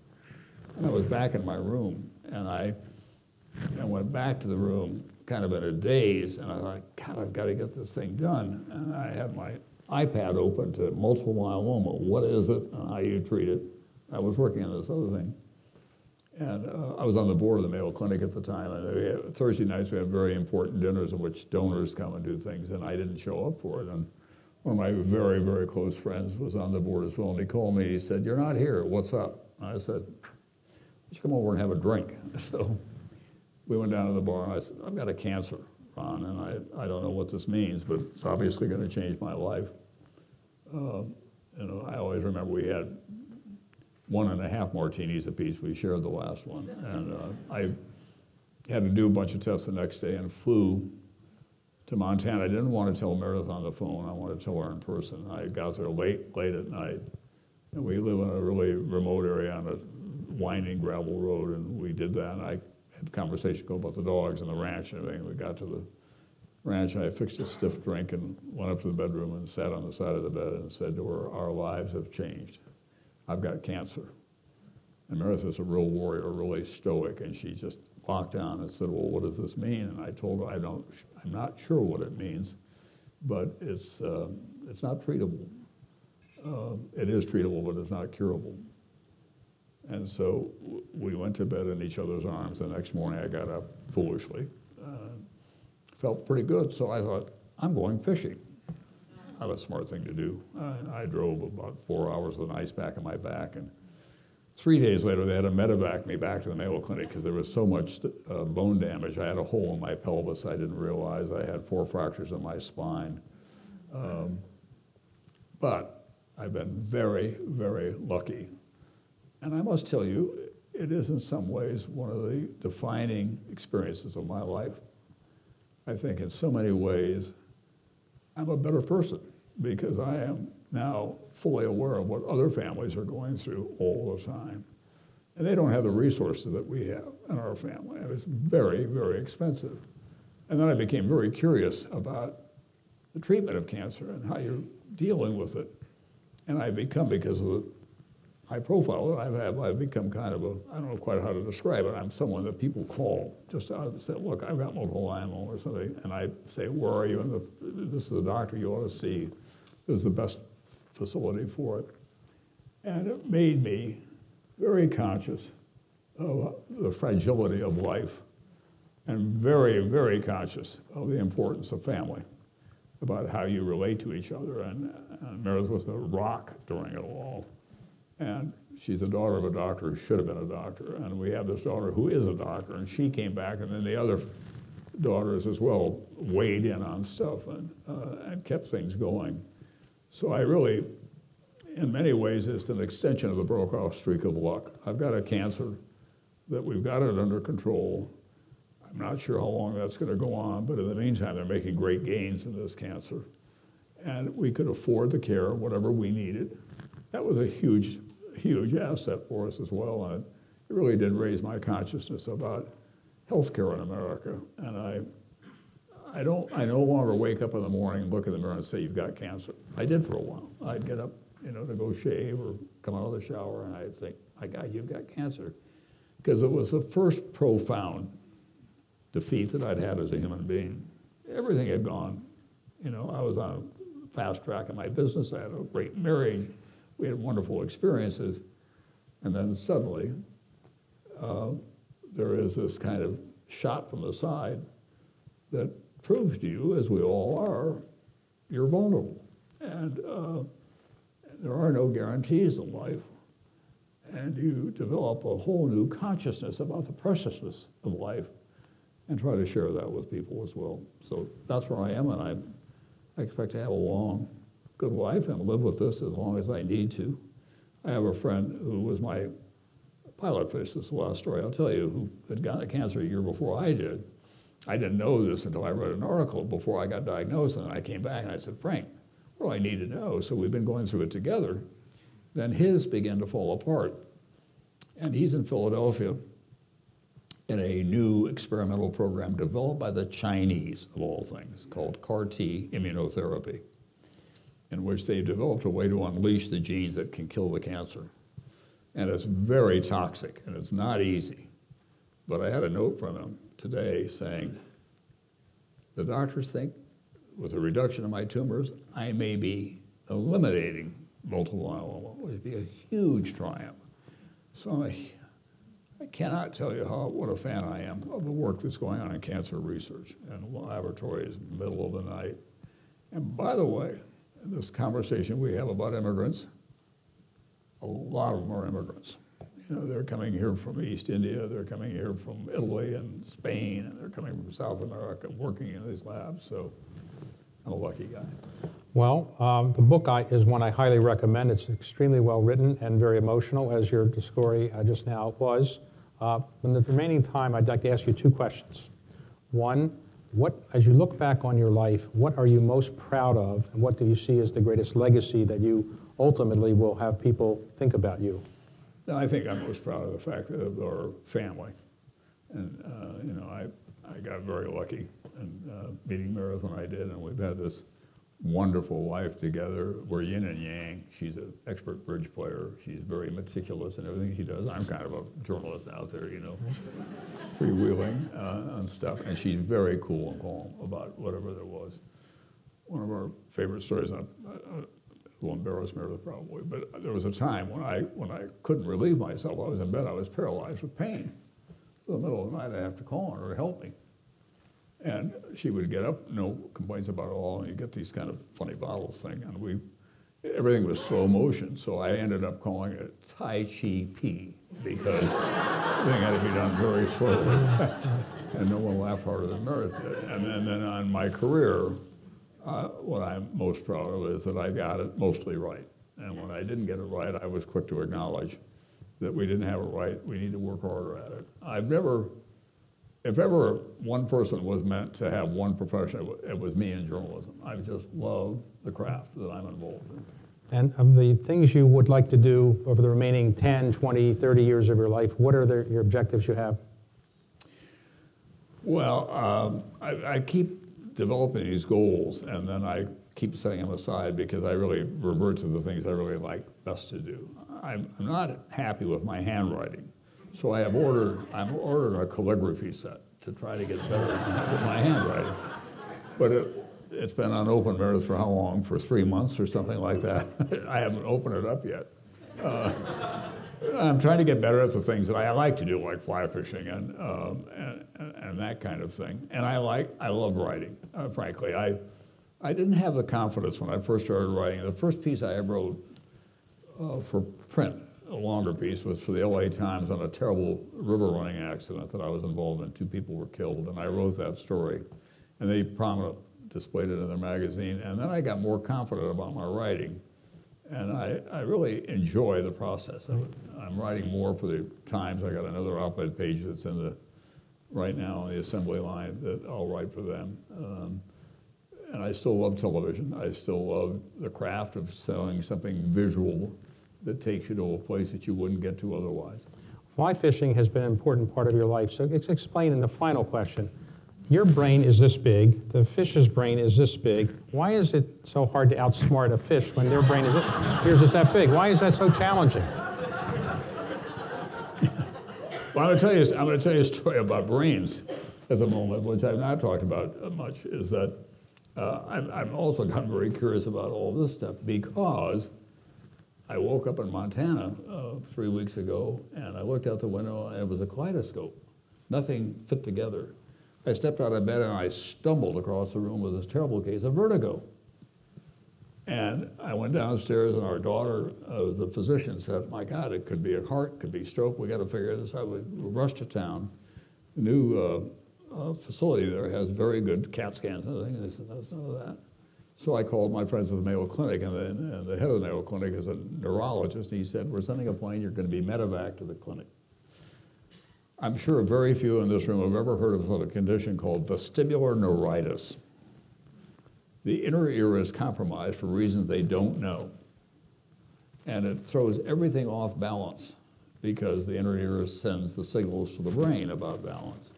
And I was back in my room, and I and went back to the room kind of in a daze, and I thought, God, I've got to get this thing done. And I had my iPad open to multiple myeloma. What is it and how you treat it? I was working on this other thing. And uh, I was on the board of the Mayo Clinic at the time. And had, Thursday nights we had very important dinners in which donors come and do things, and I didn't show up for it. And one of my very, very close friends was on the board as well, and he called me. He said, "You're not here. What's up?" And I said, "You should come over and have a drink." So we went down to the bar, and I said, "I've got a cancer, Ron, and I, I don't know what this means, but it's obviously going to change my life." Uh, you know, I always remember we had one and a half martinis apiece. We shared the last one. And uh, I had to do a bunch of tests the next day and flew to Montana. I didn't want to tell Meredith on the phone. I wanted to tell her in person. I got there late, late at night. And we live in a really remote area on a winding gravel road, and we did that. And I had a conversation about the dogs and the ranch and everything. We got to the ranch, and I fixed a stiff drink and went up to the bedroom and sat on the side of the bed and said to her, our lives have changed. I've got cancer. And Meredith's a real warrior, really stoic, and she just walked down and said, well, what does this mean? And I told her, I don't, I'm not sure what it means, but it's, uh, it's not treatable. Uh, it is treatable, but it's not curable. And so we went to bed in each other's arms. The next morning I got up foolishly. Uh, felt pretty good, so I thought, I'm going fishing not a smart thing to do. I, I drove about four hours with an ice pack on my back, and three days later they had to medevac me back to the Mayo Clinic because there was so much uh, bone damage. I had a hole in my pelvis I didn't realize. I had four fractures in my spine. Um, but I've been very, very lucky. And I must tell you, it is in some ways one of the defining experiences of my life. I think in so many ways, I'm a better person because I am now fully aware of what other families are going through all the time. And they don't have the resources that we have in our family, and it's very, very expensive. And then I became very curious about the treatment of cancer and how you're dealing with it. And I've become, because of the high profile that I've had, I've become kind of a, I don't know quite how to describe it, I'm someone that people call just say, look, I've got multiple myeloma or something, and I say, where are you? And the, this is the doctor you ought to see is the best facility for it. And it made me very conscious of the fragility of life and very, very conscious of the importance of family, about how you relate to each other. And, and Meredith was a rock during it all. And she's the daughter of a doctor who should have been a doctor. And we have this daughter who is a doctor, and she came back, and then the other daughters as well weighed in on stuff and, uh, and kept things going. So I really, in many ways, it's an extension of the Brokaw streak of luck. I've got a cancer that we've got it under control. I'm not sure how long that's going to go on, but in the meantime, they're making great gains in this cancer. And we could afford the care, whatever we needed. That was a huge, huge asset for us as well. And it really did raise my consciousness about healthcare in America. And I I don't, I no longer wake up in the morning, and look in the mirror and say, you've got cancer. I did for a while. I'd get up, you know, to go shave or come out of the shower and I'd think, my God, you've got cancer. Because it was the first profound defeat that I'd had as a human being. Everything had gone, you know, I was on a fast track in my business. I had a great marriage. We had wonderful experiences. And then suddenly, uh, there is this kind of shot from the side that proves to you, as we all are, you're vulnerable. And uh, there are no guarantees in life. And you develop a whole new consciousness about the preciousness of life and try to share that with people as well. So that's where I am, and I, I expect to have a long, good life and live with this as long as I need to. I have a friend who was my pilot fish, this last story I'll tell you, who had gotten cancer a year before I did I didn't know this until I read an article before I got diagnosed, and then I came back and I said, Frank, what do I need to know? So we've been going through it together. Then his began to fall apart. And he's in Philadelphia in a new experimental program developed by the Chinese, of all things, called CAR T immunotherapy, in which they've developed a way to unleash the genes that can kill the cancer. And it's very toxic, and it's not easy. But I had a note from him today saying, the doctors think with a reduction of my tumors, I may be eliminating multiple myeloma, which would be a huge triumph. So I, I cannot tell you how, what a fan I am of the work that's going on in cancer research and laboratories in the middle of the night. And by the way, this conversation we have about immigrants, a lot of them are immigrants. You know, they're coming here from East India, they're coming here from Italy and Spain, and they're coming from South America working in these labs. So I'm a lucky guy. Well, um, the book I, is one I highly recommend. It's extremely well written and very emotional, as your story uh, just now was. Uh, in the remaining time, I'd like to ask you two questions. One, what, as you look back on your life, what are you most proud of, and what do you see as the greatest legacy that you ultimately will have people think about you? I think I'm most proud of the fact of our family. And, uh, you know, I, I got very lucky in uh, meeting Meredith when I did, and we've had this wonderful life together. We're yin and yang. She's an expert bridge player. She's very meticulous in everything she does. I'm kind of a journalist out there, you know, freewheeling uh, and stuff. And she's very cool and calm about whatever there was. One of our favorite stories, I, I, will embarrass Meredith probably, but there was a time when I, when I couldn't relieve myself. I was in bed. I was paralyzed with pain. In the middle of the night, I'd have to call on her to help me. And she would get up, no complaints about it all, and you get these kind of funny bottles thing. And we, everything was slow motion, so I ended up calling it Tai Chi P because everything had to be done very slowly. and no one laughed harder than Meredith did. And then, then on my career, uh, what I'm most proud of is that I got it mostly right. And when I didn't get it right, I was quick to acknowledge that we didn't have it right. We need to work harder at it. I've never if ever one person was meant to have one profession, it was me in journalism. I just love the craft that I'm involved in. And of the things you would like to do over the remaining 10, 20, 30 years of your life, what are the, your objectives you have? Well, um, I, I, keep developing these goals, and then I keep setting them aside because I really revert to the things I really like best to do. I'm, I'm not happy with my handwriting. So I have ordered, I'm ordered a calligraphy set to try to get better with my handwriting. But it, it's been unopened, Meredith, for how long? For three months or something like that. I haven't opened it up yet. Uh, I'm trying to get better at the things that I like to do, like fly fishing and, um, and, and, that kind of thing. And I like, I love writing, uh, frankly. I, I didn't have the confidence when I first started writing. The first piece I ever wrote uh, for print a longer piece was for the LA Times on a terrible river running accident that I was involved in. Two people were killed, and I wrote that story. And they prominently displayed it in their magazine. And then I got more confident about my writing. And I, I really enjoy the process of it. I'm writing more for the Times. I got another op-ed page that's in the right now on the assembly line that I'll write for them. Um, and I still love television. I still love the craft of selling something visual that takes you to a place that you wouldn't get to otherwise. Fly fishing has been an important part of your life. So explain in the final question. Your brain is this big, the fish's brain is this big. Why is it so hard to outsmart a fish when their brain is this, yours is that big? Why is that so challenging? well, I'm going to tell you, I'm going to tell you a story about brains at the moment, which I've not talked about much. Is that uh, I'm, also gotten very curious about all this stuff because I woke up in Montana uh, three weeks ago and I looked out the window and it was a kaleidoscope. Nothing fit together. I stepped out of bed and I stumbled across the room with this terrible case of vertigo. And I went downstairs and our daughter, uh, the physician, said, my God, it could be a heart, could be stroke, we got to figure this out. We rushed to town. New uh, uh, facility there has very good CAT scans and everything. And they said, that's none of that. So I called my friends at the Mayo Clinic, and the, and the head of the Mayo Clinic is a neurologist. He said, We're sending a plane, you're going to be medevac to the clinic. I'm sure very few in this room have ever heard of a condition called vestibular neuritis. The inner ear is compromised for reasons they don't know. And it throws everything off balance because the inner ear sends the signals to the brain about balance.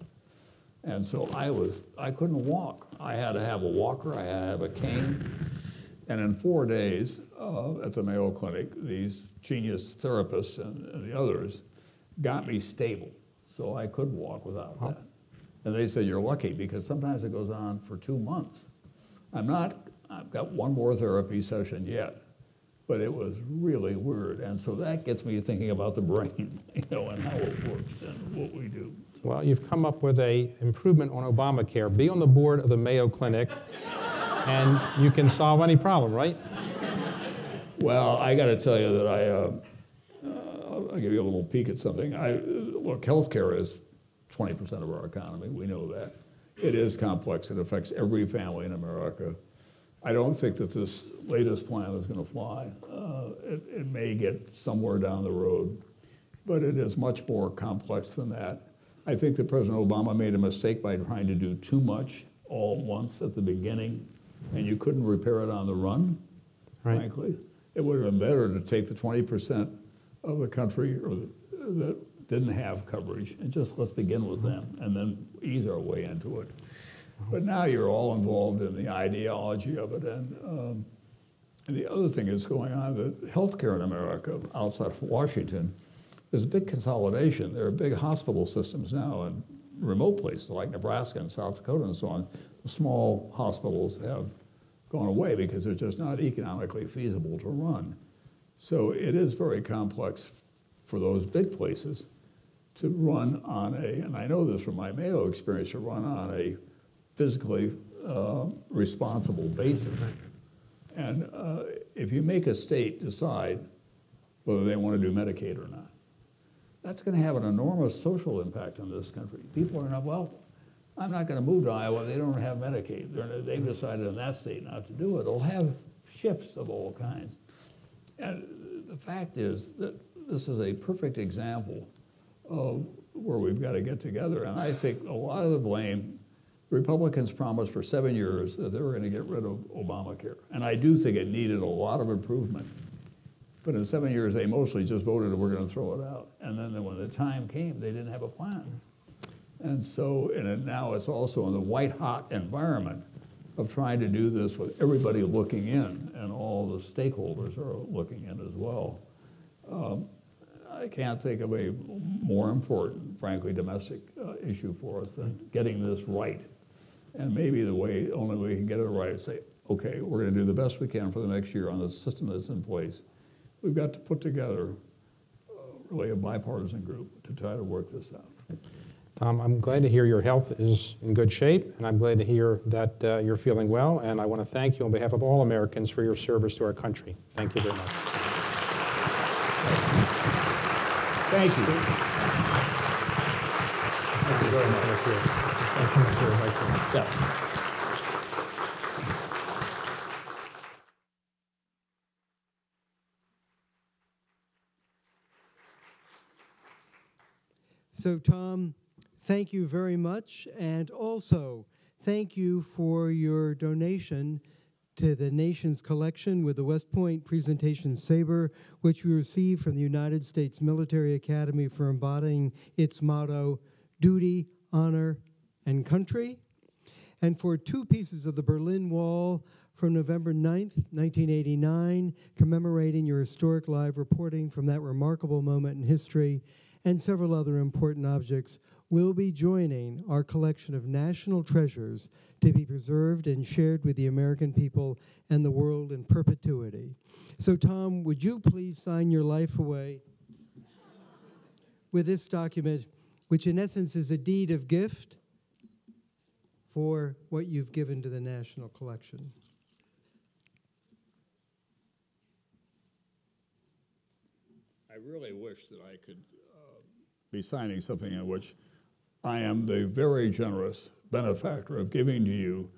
And so I was, I couldn't walk. I had to have a walker, I had to have a cane. And in four days uh, at the Mayo Clinic, these genius therapists and, and the others got me stable so I could walk without that. And they said, You're lucky because sometimes it goes on for two months. I'm not, I've got one more therapy session yet, but it was really weird. And so that gets me thinking about the brain, you know, and how it works and what we do. Well, you've come up with a improvement on Obamacare. Be on the board of the Mayo Clinic, and you can solve any problem, right? Well, I got to tell you that I, uh, uh, I'll give you a little peek at something. I, look, healthcare is 20% of our economy. We know that. It is complex. It affects every family in America. I don't think that this latest plan is going to fly. Uh, it, it may get somewhere down the road, but it is much more complex than that. I think that President Obama made a mistake by trying to do too much all at once at the beginning, and you couldn't repair it on the run, Right. frankly. It would have been better to take the 20% of the country or the, that didn't have coverage and just let's begin with them and then ease our way into it. But now you're all involved in the ideology of it. And, um, and the other thing that's going on, that healthcare in America, outside of Washington, there's a big consolidation. There are big hospital systems now in remote places like Nebraska and South Dakota and so on. The small hospitals have gone away because they're just not economically feasible to run. So it is very complex for those big places to run on a, and I know this from my Mayo experience, to run on a physically uh, responsible basis. And uh, if you make a state decide whether they want to do Medicaid or not, that's going to have an enormous social impact on this country. People are not, well, I'm not going to move to Iowa. They don't have Medicaid. They're, they've decided in that state not to do it. It'll have shifts of all kinds. And the fact is that this is a perfect example where we've got to get together. And I think a lot of the blame, Republicans promised for seven years that they were going to get rid of Obamacare. And I do think it needed a lot of improvement. But in seven years, they mostly just voted we're going to throw it out. And then when the time came, they didn't have a plan. And so, and now it's also in the white hot environment of trying to do this with everybody looking in, and all the stakeholders are looking in as well. Um, I can't think of a more important, frankly, domestic uh, issue for us than getting this right. And maybe the way, only way we can get it right is say, okay, we're going to do the best we can for the next year on the system that's in place. We've got to put together uh, really a bipartisan group to try to work this out. Tom, I'm glad to hear your health is in good shape, and I'm glad to hear that uh, you're feeling well. And I want to thank you on behalf of all Americans for your service to our country. Thank you very much. Thank you. Thank you very much. Thank you. So, Tom, thank you very much. And also, thank you for your donation to the nation's collection with the West Point Presentation Saber, which we received from the United States Military Academy for embodying its motto duty, honor, and country. And for two pieces of the Berlin Wall from November 9th, 1989, commemorating your historic live reporting from that remarkable moment in history and several other important objects will be joining our collection of national treasures to be preserved and shared with the American people and the world in perpetuity. So, Tom, would you please sign your life away with this document, which in essence is a deed of gift for what you've given to the national collection? I really wish that I could uh, be signing something in which I am the very generous benefactor of giving to you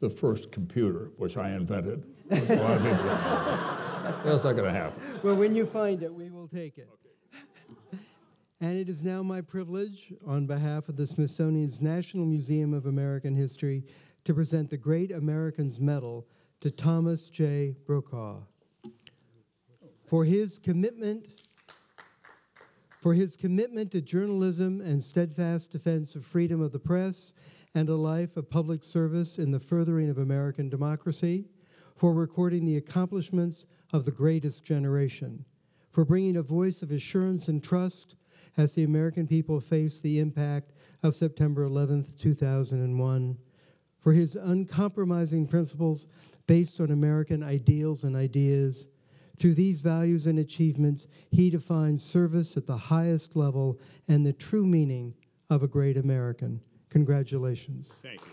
the first computer, which I invented. which a lot of people don't know. That's not going to happen. Well, when you find it, we will take it. And it is now my privilege, on behalf of the Smithsonian's National Museum of American History, to present the Great Americans Medal to Thomas J. Brokaw for his commitment for his commitment to journalism and steadfast defense of freedom of the press and a life of public service in the furthering of American democracy, for recording the accomplishments of the greatest generation, for bringing a voice of assurance and trust as the American people face the impact of September 11th, 2001, for his uncompromising principles based on American ideals and ideas, through these values and achievements, he defines service at the highest level and the true meaning of a great American. Congratulations. Thank you.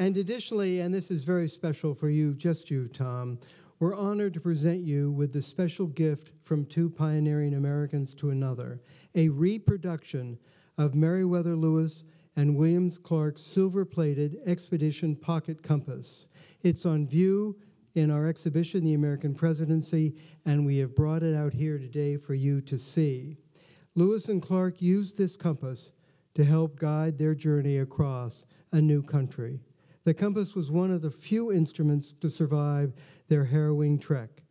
And additionally, and this is very special for you, just you, Tom, we're honored to present you with the special gift from two pioneering Americans to another a reproduction of Meriwether Lewis and Williams Clark's silver plated expedition pocket compass. It's on view in our exhibition, The American Presidency, and we have brought it out here today for you to see. Lewis and Clark used this compass to help guide their journey across a new country. The compass was one of the few instruments to survive their harrowing trek.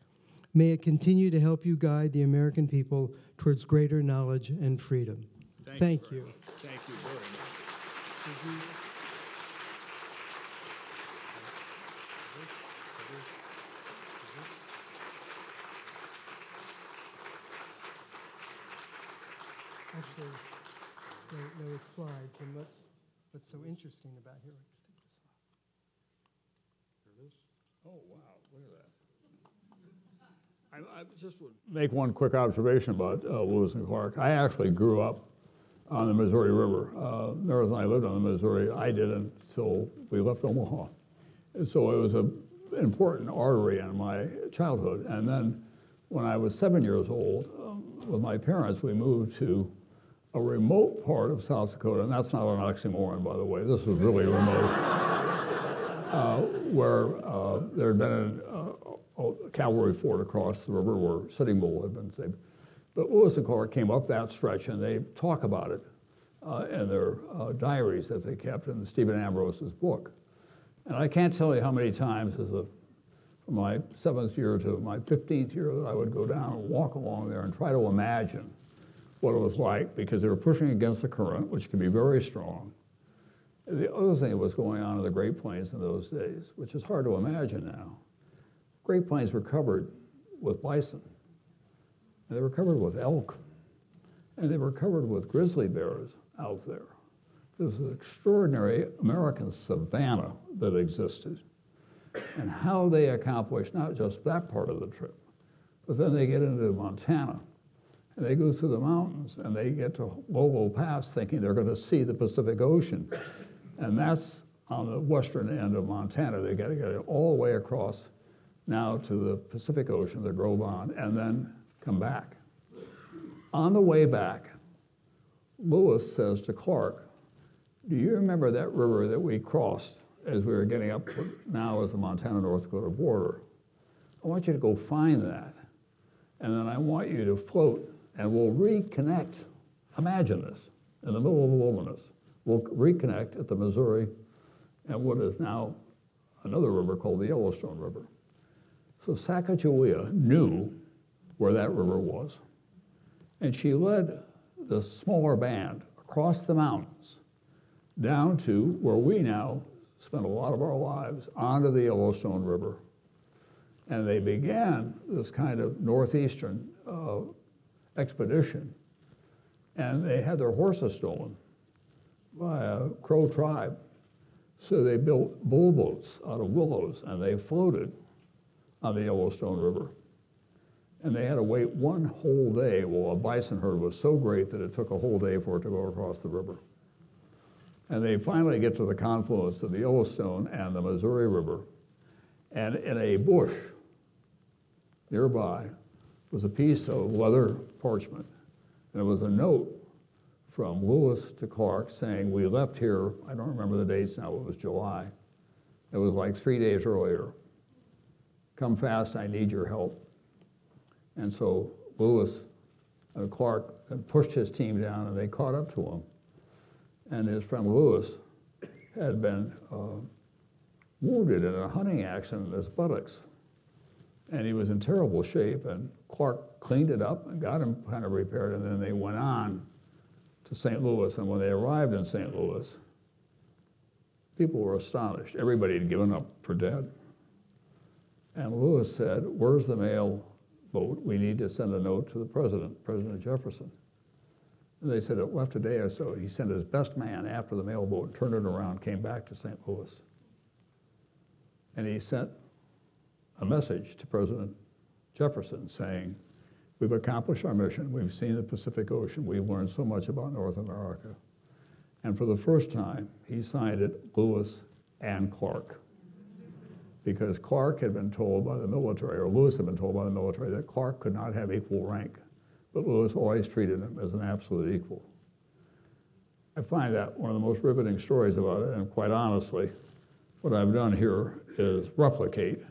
May it continue to help you guide the American people towards greater knowledge and freedom. Thank, Thank you. you. Thank you very much. Actually, no, no, it slides, and what's, what's so interesting about here, let's take this off. Here it is. Oh, wow, look at that. I, I just would make one quick observation about uh, Lewis and Clark. I actually grew up on the Missouri River. Uh, Meredith and I lived on the Missouri. I didn't until we left Omaha. And so it was an important artery in my childhood. And then when I was seven years old, um, with my parents, we moved to a remote part of South Dakota, and that's not an oxymoron, by the way. This was really remote, uh, where uh, there had been a, a cavalry fort across the river where Sitting Bull had been saved. But Lewis and Clark came up that stretch, and they talk about it uh, in their uh, diaries that they kept in Stephen Ambrose's book. And I can't tell you how many times, as a from my seventh year to my 15th year, that I would go down and walk along there and try to imagine what it was like because they were pushing against the current, which can be very strong. The other thing that was going on in the Great Plains in those days, which is hard to imagine now, Great Plains were covered with bison, and they were covered with elk, and they were covered with grizzly bears out there. There was an extraordinary American savanna that existed, and how they accomplished not just that part of the trip, but then they get into Montana and they go through the mountains and they get to Lolo Pass thinking they're going to see the Pacific Ocean. And mm-hmm. that's on the western end of Montana. They got to get it all the way across now to the Pacific Ocean, the Grove on, and then come back. On the way back, Lewis says to Clark, Do you remember that river that we crossed as we were getting up now as the Montana North Dakota border? I want you to go find that. And then I want you to float and we'll reconnect. Imagine this in the middle of the wilderness. We'll reconnect at the Missouri and what is now another river called the Yellowstone River. So Sacagawea knew where that river was, and she led the smaller band across the mountains down to where we now spend a lot of our lives onto the Yellowstone River. And they began this kind of northeastern uh, expedition, and they had their horses stolen by a Crow tribe. So they built bull boats out of willows, and they floated on the Yellowstone River. And they had to wait one whole day. Well, a bison herd was so great that it took a whole day for it to go across the river. And they finally get to the confluence of the Yellowstone and the Missouri River. And in a bush nearby was a piece of leather parchment. And it was a note from Lewis to Clark saying, we left here, I don't remember the dates now, it was July. It was like three days earlier. Come fast, I need your help. And so Lewis and Clark pushed his team down and they caught up to him. And his friend Lewis had been uh, wounded in a hunting accident in his buttocks. And he was in terrible shape, and Clark cleaned it up and got him kind of repaired, and then they went on to St. Louis. And when they arrived in St. Louis, people were astonished. Everybody had given up for dead. And Lewis said, Where's the mail boat? We need to send a note to the president, President Jefferson. And they said it left a day or so. He sent his best man after the mail boat, turned it around, came back to St. Louis. And he sent a message to President Jefferson saying, We've accomplished our mission. We've seen the Pacific Ocean. We've learned so much about North America. And for the first time, he signed it Lewis and Clark. Because Clark had been told by the military, or Lewis had been told by the military, that Clark could not have equal rank. But Lewis always treated him as an absolute equal. I find that one of the most riveting stories about it, and quite honestly, what I've done here is replicate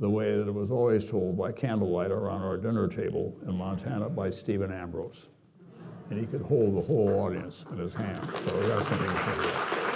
the way that it was always told by candlelight around our dinner table in Montana by Stephen Ambrose. And he could hold the whole audience in his hands, so that's something to.